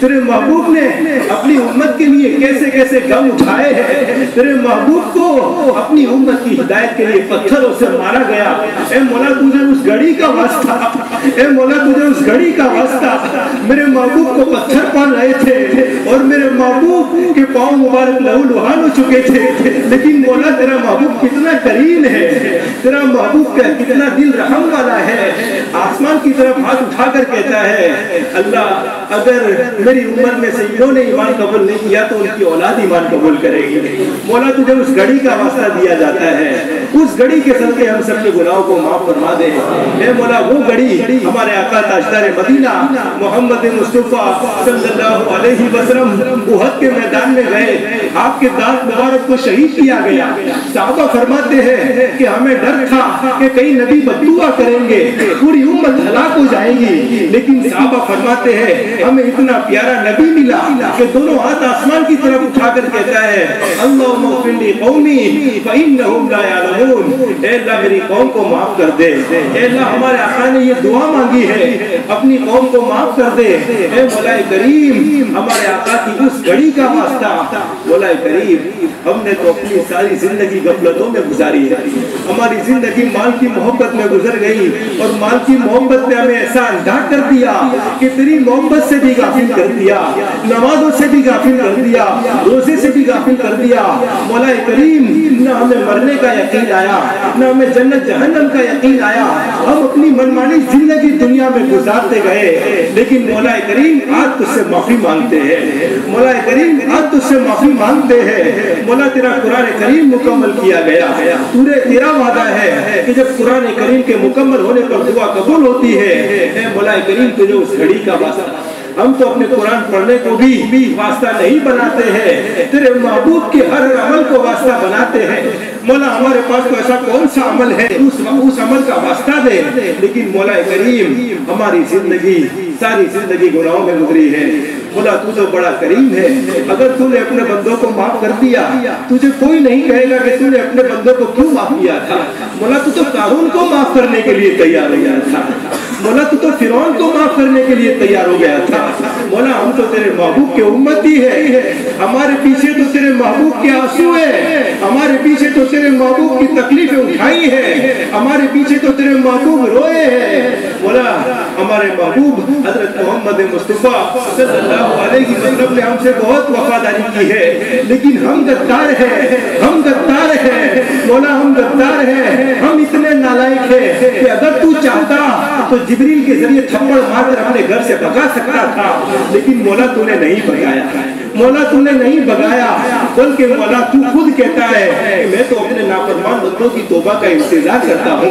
तेरे महबूब ने अपनी उम्मत के लिए कैसे कैसे गम उठाए हैं? तेरे महबूब को अपनी उम्मत की हिदायत के लिए पत्थरों से मारा गया। ए मौला, तुझे उस घड़ी का वास्ता। ए मौला, तुझे उस घड़ी का वास्ता। मेरे महबूब को पत्थर पा रहे थे और मेरे महबूब के पाँव मुबारक लहू लुहान हो चुके थे। लेकिन मौला, तेरा महबूब कितना करीन है। तेरा महबूब का कितना दिल रहम वाला है। आसमान की तरफ़ हाथ उठाकर कहता है, अल्लाह, अगर मेरी उम्र में से इन्होंने ईमान कबूल नहीं किया तो उनकी औलाद ईमान कबूल करेगी। मौला तुझे उस घड़ी का वास्ता दिया जाता है। उस घड़ी के सबके हम सबके गुनाहों को माफ़ फरमा दे। मैं मौला, वो घड़ी हमारे आका ताजदार मदीना मोहम्मद मुस्तफ़ा सल्लल्लाहु अलैहि वसल्लम उहद के मैदान में गए। आपके दांत मुबारक को शहीद किया गया। साहबा फरमाते हैं कि हमें डर था कि कई नबी बदुआ करेंगे, पूरी उम्मत हलाक हो जाएगी। लेकिन साहबा फरमाते हैं, हमें इतना प्यारा नबी मिला कि दोनों हाथ आसमान की तरफ़ उठा कर कहता है कौमी फइन्नहुम ला ए अल्लाह मेरी कौम को माफ़ कर दे ए अल्लाह हमारे आका ने ये दुआ मांगी है अपनी कौम को माफ़ कर दे ए मौला करीम हमारे आका की उस घड़ी का वास्ता मौला करीम हमने तो अपनी सारी ज़िंदगी गफलतों में गुजारी है। हमारी ज़िंदगी माल की मोहब्बत में गुजर गई और माल की मोहब्बत ने हमें ऐसा अंधा कर दिया। कि तेरी मोहब्बत से भी गाफिल कर दिया, नमाजों से भी गाफिल कर दिया, रोज़े से भी गाफिल कर दिया मौला करीम, न हमें मरने का यकीन आया, न हमें जन्नत जहन्नम का यकीन आया। हम अपनी मनमानी ज़िंदगी दुनिया में गुजारते गए, लेकिन मौला करीम आज तुझसे माफ़ी मांगते हैं। मौला करीम आज तुझसे माफ़ी मांगते हैं। मौला, तेरा कुरान करीम मुकम्मल किया गया। पूरे तेरा वादा है कि जब कुरान करीम के मुकम्मल होने पर दुआ कबूल होती है मौला करीम, तुझे उस घड़ी का वास्ता। हम तो अपने कुरान पढ़ने को भी, वास्ता नहीं बनाते हैं। तेरे महबूब के हर अमल को वास्ता बनाते हैं। मौला हमारे पास तो ऐसा कौन सा अमल है? उस उस अमल का वास्ता दे। लेकिन मौला करीम हमारी ज़िंदगी सारी ज़िंदगी गुनाहों में गुजरी है। बोला तू तो बड़ा करीम है। अगर तूने अपने बंदों को माफ़ कर दिया तुझे कोई नहीं कहेगा कि तूने अपने बंदों को क्यों माफ़ किया था? बोला तू तो कानून को माफ़ करने के लिए तैयार हो गया था। बोला तू तो फिरौन को माफ़ करने के लिए तैयार हो गया था। बोला हम तो तेरे महबूब के उम्मती है। हमारे पीछे तो तेरे महबूब के आँसू है। हमारे पीछे तो तेरे महबूब की तकलीफें उठाई है। हमारे पीछे तो तेरे महबूब रोए हैं। बोला हमारे महबूब हज़रत मोहम्मद मुस्तफ़ा ने हमसे बहुत वफादारी की है। लेकिन हम गद्दार हैं। हम गद्दार हैं। बोला हम गद्दार हैं। हम इतने नालायक हैं कि अगर तू चाहता तो जिब्रील के ज़रिए थप्पड़ मारकर अपने घर से भगा सकता था, लेकिन मौला तूने नहीं भगाया। मौला तुमने नहीं भगाया। बल्कि मौला तू खुद कहता है कि मैं तो अपने नाफरमान बंदों की तोबा का इंतज़ार करता हूँ।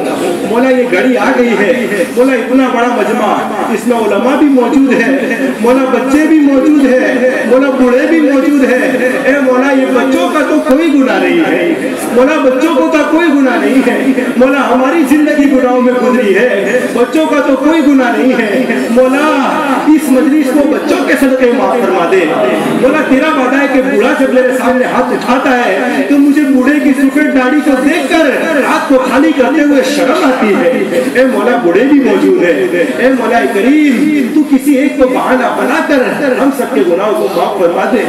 मौला, ये घड़ी आ गई है। मौला, इतना बड़ा मजमा। इसमें उलमा भी मौजूद है। मौला, बच्चे भी मौजूद है। मौला, बूढ़े भी मौजूद है। ए मौला, ये बच्चों का तो कोई गुना नहीं है। मौला, बच्चों को का कोई गुना नहीं है। मौला, हमारी ज़िंदगी गुनाहों में गुजरी है। बच्चों का तो कोई गुना नहीं है। मौला, इस मजलिस को बच्चों के सदके माफ़ फरमा दे। मौला तेरा वादा है कि बूढ़ा जब मेरे सामने हाथ उठाता है तो मुझे बूढ़े की सुखेट दाढ़ी को देखकर हाथ को खाली करते हुए शर्म आती है। ए मौला, बूढ़े भी मौजूद है। ए मौला करीम, तू किसी एक को बहाना बनाकर हम सबके गुनाहों को माफ़ फरमा दे।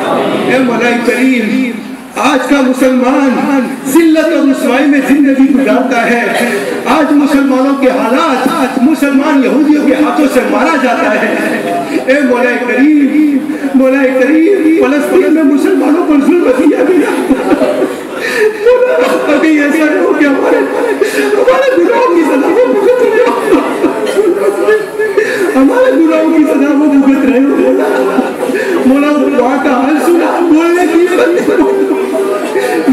ए मौला करीम आज का मुसलमान जिल्लत और रुसवाई में ज़िंदगी गुजारता है। आज मुसलमानों के हालात आज मुसलमान यहूदियों के हाथों से मारा जाता है। ए मौला करीम मौला करीम, फलस्तीन में मुसलमानों पर जुल्म किया गया अभी ऐसा हो गया हमारे हमारे गुनाहों की सजा वो भुगत रहे। हमारे गुनाहों की सजा वो भुगत रहे हो मौला वहाँ का हाल सुना, बोलने की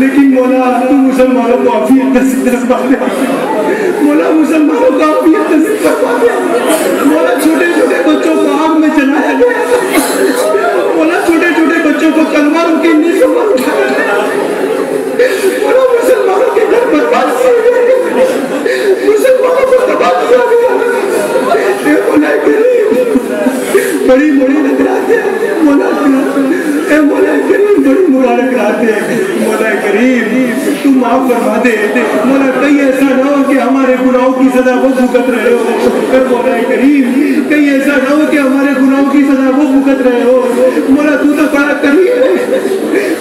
लेकिन मौला तू मुसलमानों को अफियत नसीब फरमा दे। मौला मुसलमानों को अफियत नसीब फरमा दे। मौला छोटे छोटे बच्चों को आग में जलाया गया। मौला छोटे छोटे बच्चों को तलवारों के नीचे पर उठाया गया। मौला मुसलमानों के घर बर्बाद किए गए। मुसलमानों को तबाह किया गया। ए मौला करीम बड़ी बड़ी रात है मौला करीम बड़ी मुबारक रात है। मौला करीम, तू माफ़ फरमा दे। मौला कहीं ऐसा ना हो कि हमारे गुनाहों की सजा वो भुगत रहे हो। ए, मौला करीम कहीं ऐसा ना हो कि हमारे गुनाहों की सजा वो भुगत रहे हो। मौला, तू तो बड़ा करीम है?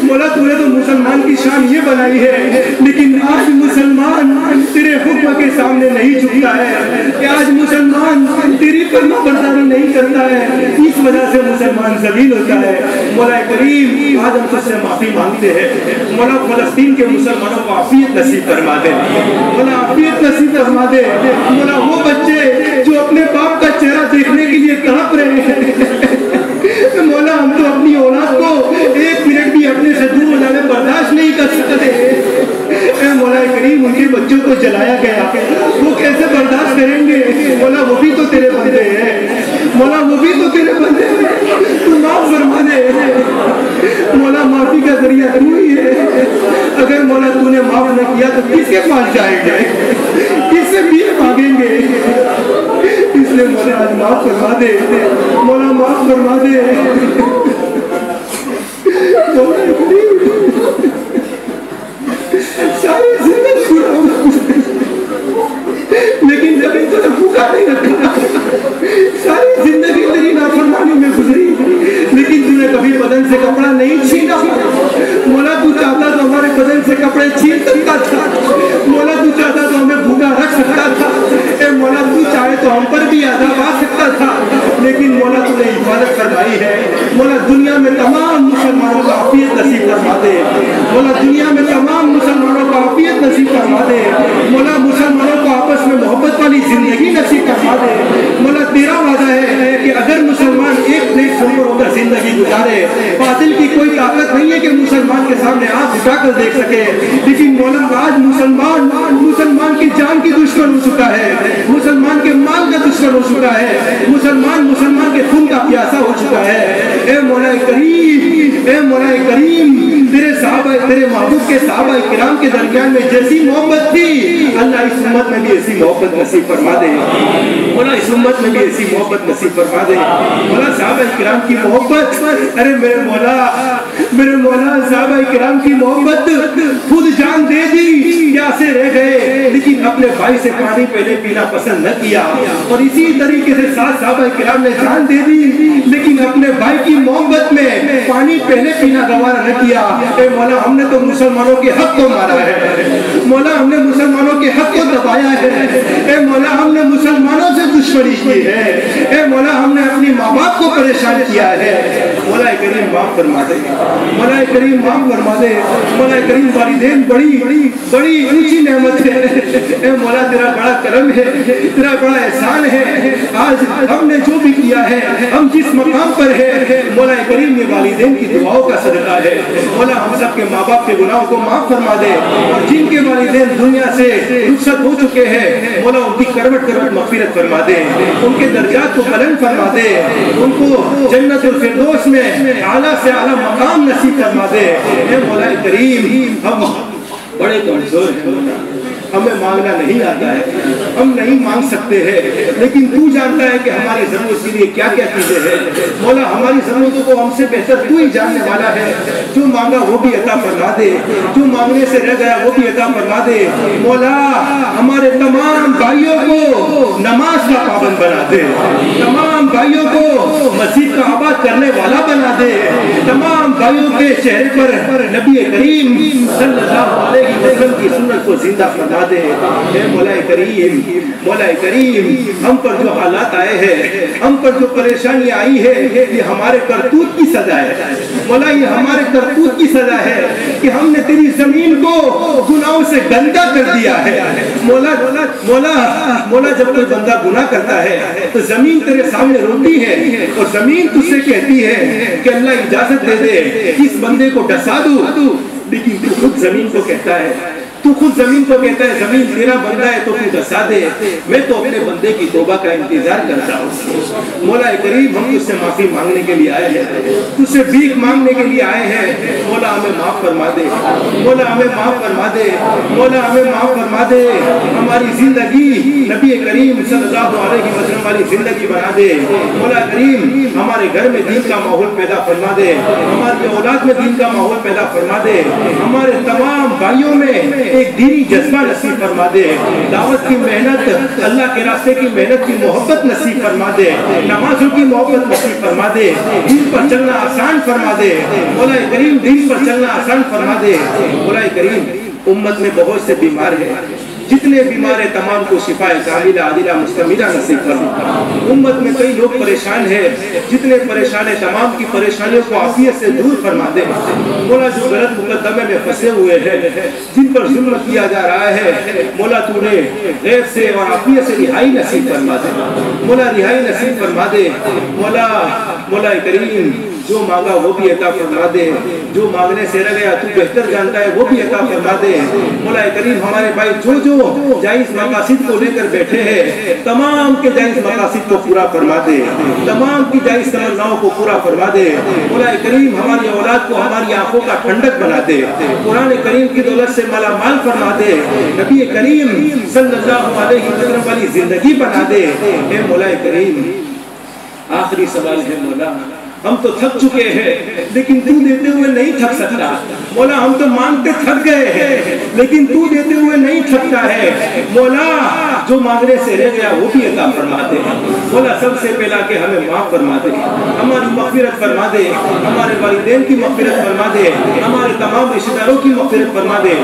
मौला, तूने तो मुसलमान की शान ये बनाई है। लेकिन आज मुसलमान तेरे हुक्म के सामने नहीं झुकता है। कि आज मुसलमान तेरी फरमा बरदारी नहीं करता है। इस वजह से मुसलमान जलील होता है। मौला आज हम तुझसे माफ़ी मांगते हैं। मौला फलस्तीन के मुसलमानों को आफियत नसीब फरमा दे। मौला आफियत नसीब फरमा दे। मौला वो बच्चे जो अपने बाप का चेहरा देखने के लिए तड़प रहे हैं। मौला हम तो अपनी औलाद को एक मिनट भी अपने से दूर हो जाने बर्दाश्त नहीं कर सकते। मौला करीम उनके बच्चों को जलाया गया। वो कैसे बर्दाश्त करेंगे? मौला वो भी तो तेरे बंदे हैं। मौला वो भी तो तेरे बंदे तू माफ़ फरमा दे मौला माफ़ी का ज़रिया तू ही है। अगर मौला तूने माफ़ न किया तो किसके पास जाएँगे? किससे भी मांगेंगे? इसलिए मौला आज माफ़ फरमा दे। मौला माफ़ फरमा दे। सारी ज़िंदगी लेकिन जब तुझे भूखा नहीं रखा। सारी ज़िंदगी तेरी नाफरमानी में गुजरी, लेकिन तूने कभी बदन से कपड़ा नहीं छीना मोला, तू चाहता तो हमारे बदन से कपड़े छीन सकता था। मोला, तू चाहता तो हमें भूखा रख सकता था। ए मोला, तू चाहे तो हम पर भी आज़ाद आ सकता था। लेकिन मोला, तूने हिफाजत करवाई है। मोला, दुनिया में तमाम मुसलमानों को आफियत नसीब करवा दे। मोला, दुनिया में तमाम मुसलमानों को आफियत नसीब करवा दे। मोला, मुसलमानों को आपस में मोहब्बत ज़िंदगी नसीब करवा दे मोला, तेरा वादा है कि अगर मुसलमान एक प्लेट सुनकर होकर ज़िंदगी गुजारे, बातिल की कोई ताकत नहीं है कि मुसलमान के सामने आँख उठाकर देख सके। लेकिन मौला, आज मुसलमान मुसलमान की जान की दुश्मन हो चुका है। मुसलमान के माल का दुश्मन हो चुका है। मुसलमान मुसलमान के खून का प्यासा हो चुका है। करीम, ए मौला करीम, तेरे साहब तेरे महबूब के साहबा कराम के दरमियान में जैसी मोहब्बत थी। अल्लाह इस उम्मत में भी ऐसी मोहब्बत नसीब फरमा दे। मौला इस उम्मत में भी ऐसी मोहब्बत नसीब फरमा दे। मौला साहबा कराम की मोहब्बत, अरे मेरे मौला मेरे मौला साहबा किराम की मोहब्बत खुद जान दे दी प्यासे रह गए। लेकिन अपने भाई से पानी पहले पीना पसंद न किया। और इसी तरीके से साथ साहबा किराम ने जान दे दी, लेकिन अपने भाई की मोहब्बत में पानी पहले पीना गवारा न किया। ए मौला, हमने तो मुसलमानों के हक को मारा है। मौला, हमने मुसलमानों के हक को दबाया है। ए मौला, हमने मुसलमानों से दुश्मनी की है। ए मौला, हमने अपनी माँ बाप को परेशान किया है। मौला करीम माफ़ फरमा दे। मौला करीम माफ़ फरमा दे। मौला करीम वालिदैन बड़ी बड़ी बड़ी ऊँची नेमत है। ए, मौला, तेरा बड़ा करम है। तेरा बड़ा एहसान है। आज हमने जो भी किया है, हम जिस मकाम पर है, मौला करीम ये वालिदैन की दुआओं का सदका है। मौला, हम सब के माँ बाप के गुनाहों को माफ़ फरमा दे। और जिनके वालिदैन दुनिया से रुखसत हो चुके हैं, मौला, उनकी करवट करवट मफफिरत फरमा दे। उनके दर्जात को बुलंद फरमा दे। उनको जन्नत फिरदौस में आला से आला मकाम नसीब फरमा दे मौला करीम हम बड़े कमज़ोर हैं। हमें मांगना नहीं आता है। हम नहीं मांग सकते हैं। लेकिन तू जानता है कि हमारी ज़रूरत के लिए क्या क्या चीज़ें हैं। मौला, हमारी जरूरतों को हमसे बेहतर तू ही जानने वाला है। जो मांगा वो भी अता फरमा दे। जो मांगने से रह गया वो भी अता फरमा दे। मौला, हमारे तमाम भाइयों को नमाज़ का पाबंद बना दे। तमाम भाइयों को मस्जिद का आबाद करने वाला बना दे। तमाम भाइयों के चेहरे पर नबी करीम सल्लल्लाहु अलैहि वसल्लम की सुन्नत को ज़िंदा फरमा दे। हे मौला करीम मौला करीम, हम पर जो हालात आए हैं, हम पर जो परेशानी आई है, ये हमारे करतूत की सजा है। मौला ये हमारे करतूत की सजा है कि हमने तेरी ज़मीन को गुनाहों से गंदा कर दिया है। मौला मौला मौला, जब कोई बंदा गुनाह करता है तो ज़मीन तेरे सामने रोती है और ज़मीन तुझसे कहती है कि अल्लाह इजाज़त दे दे, इस बंदे को डसा दू। लेकिन खुद ज़मीन को कहता है तू खुद ज़मीन को कहता है, ज़मीन तेरा बंदा है तो तू दसा दे। मैं तो अपने बंदे की तोबा का इंतज़ार करता हूँ। मौला करीब हम तुझसे माफ़ी मांगने के लिए आए हैं। तुझसे भीख मांगने के लिए आए हैं। मौला हमें माफ़ फरमा दे। मौला हमें माफ़ फरमा दे। मौला हमें माफ़ फरमा दे। हमारी ज़िंदगी नबी करीम सल्लल्लाहु अलैहि वाली ज़िंदगी बना दे। मौला करीम, हमारे घर में दीन का माहौल पैदा फरमा दे। हमारी औलाद में दीन का माहौल पैदा फरमा दे। हमारे तमाम भाइयों में एक दीरी जज्बा नसीब फरमा दे। दावत की मेहनत, अल्लाह के रास्ते की मेहनत की मोहब्बत नसीब फरमा दे। नमाजों की मोहब्बत नसीब फरमा दे। दिन पर चलना आसान फरमा दे। बोला करीम, दिन पर चलना आसान फरमा दे। बोला करीम, उम्मत में बहुत से बीमार है। जितने बीमार है तमाम को शिफाए कामिला आदिला, मुस्तमिला नसीब फरमा उम्मत में कई लोग परेशान है, जितने परेशान है, तमाम की परेशानियों को आफियत से दूर फरमा दे। मौला, जो गलत मुकदमे में फंसे हुए हैं, जिन पर जुल्म किया जा रहा है, मौला, तूने गैर से और आफियत से रिहाई नसीब फरमा दे। मौला, रिहाई नसीब फरमा दे। मौला मौला करीम जो मांगा वो भी अता फरमा दे। जो मांगने से रह गया, तू बेहतर जानता है, वो भी अता फरमा दे। मौला करीम हमारे भाई, जो जो जायज़ मकासिद को लेकर बैठे हैं, तमाम के जायज़ मकासिद को पूरा फरमा दे। तमाम की जायज़ तमन्नाओं को पूरा फरमा दे। मौला करीम हमारी औलाद को हमारी आँखों का ठंडक बना दे। कुरान करीम की दौलत से माला माल फरमा दे। नबी करीम सल्लल्लाहु अलैहि वसल्लम वाली ज़िंदगी बना दे। मौला करीम, आखिरी सवाल है मौला। हम तो थक चुके हैं, लेकिन तू देते हुए नहीं थक सकता। मौला, हम तो मांगते थक गए हैं, लेकिन तू देते हुए नहीं थकता है। मौला, जो मांगने से रह गया, वो भी अता फरमा दे मौला, सबसे पहला के हमें माफ़ फरमा दे हमारी मगफिरत फरमा दे हमारे वालिदैन की मगफिरत फरमा दे हमारे तमाम रिश्तेदारों की मगफिरत फरमा दे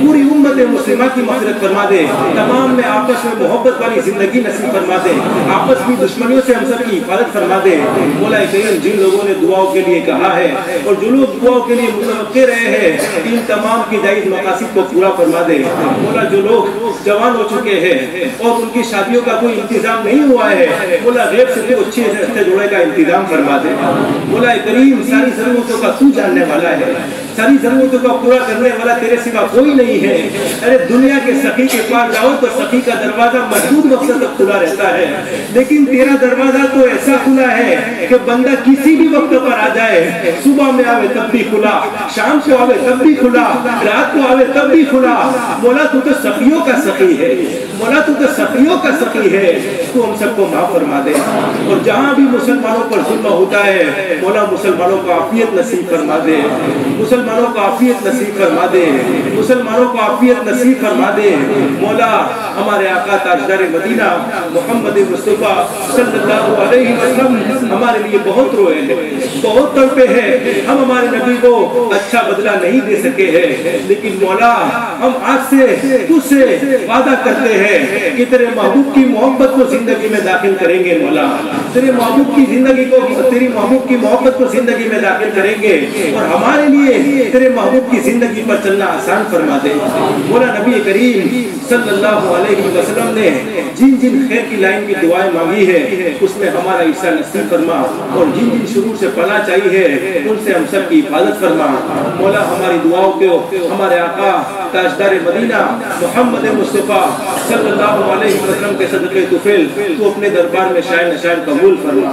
पूरी उम्मत मुस्लिमा की मगफिरत फरमा दे तमाम में आपस में मोहब्बत वाली ज़िंदगी नसीब फरमा दे आपस की दुश्मनियों से हम सब की हिफाजत फरमा दे करीम जिन लोगों ने दुआओं के लिए कहा है और जो लोग दुआओं के लिए मुतवक़े रहे हैं, इन तमाम की जायज़ मकासद को पूरा फरमा दे। बोला, जो लोग जवान हो चुके हैं और उनकी शादियों का कोई इंतज़ाम नहीं हुआ है, बोला, रेप से भी अच्छे रस्ते जोड़े का इंतज़ाम फरमा दे। बोला करीम सारी जरूरतों का तू जानने वाला है। सारी जरूरतों का पूरा करने वाला तेरे सिवा कोई नहीं है। अरे दुनिया के सखी के पास जाओ तो सखी का दरवाज़ा मज़बूत मकसद तक खुला रहता है। लेकिन तेरा दरवाज़ा तो ऐसा खुला है कि बंदा किसी भी वक्त पर आ जाए। सुबह में आवे तब भी खुला, शाम को आवे तब भी खुला, रात को आवे तब भी खुला। बोला तू तो सखियों का सखी है। बोला तू तो सखियों का सखी है। तू हम सबको माफ़ फरमा दे। और जहाँ भी मुसलमानों पर जुल्म होता है बोला मुसलमानों को आफियत नसीब फरमा दे। मुसलमानों को आफियत नसीब फरमा दे। मुसलमानों को आफियत नसीब फरमा दे। मौला, हमारे आका ताजदार मदीना मोहम्मद मुस्तफ़ा सल्लल्लाहु अलैहि वसल्लम हमारे लिए बहुत रोए हैं। बहुत तड़पे हैं। हम हमारे नबी को अच्छा बदला नहीं दे सके हैं। लेकिन मौला, हम आज से तुझसे वादा करते हैं कि तेरे महबूब की मोहब्बत को ज़िंदगी में दाखिल करेंगे मौला। तेरे महबूब की ज़िंदगी को, तेरी महबूब की मोहब्बत को ज़िंदगी में दाखिल करेंगे। और हमारे लिए तेरे महबूब की ज़िंदगी पर चलना आसान फरमा दे। मौला नबी करीम सल्लल्लाहु अलैहि वसल्लम ने जिन जिन खैर की लाइन की दुआएँ मांगी है, उसमें हमारा हिस्सा नसीब फरमा और जिन जिन शुरू से पना चाहिए उनसे हम सब की हिफाजत फरमा। मौला, हमारी दुआओं को हमारे आका, ताजदार मदीना, मोहम्मद मुस्तफ़ा सल्लल्लाहु अलैहि वसल्लम के सदक़े तुफिल, तू अपने दरबार में शायद नशान कबूल फरमा।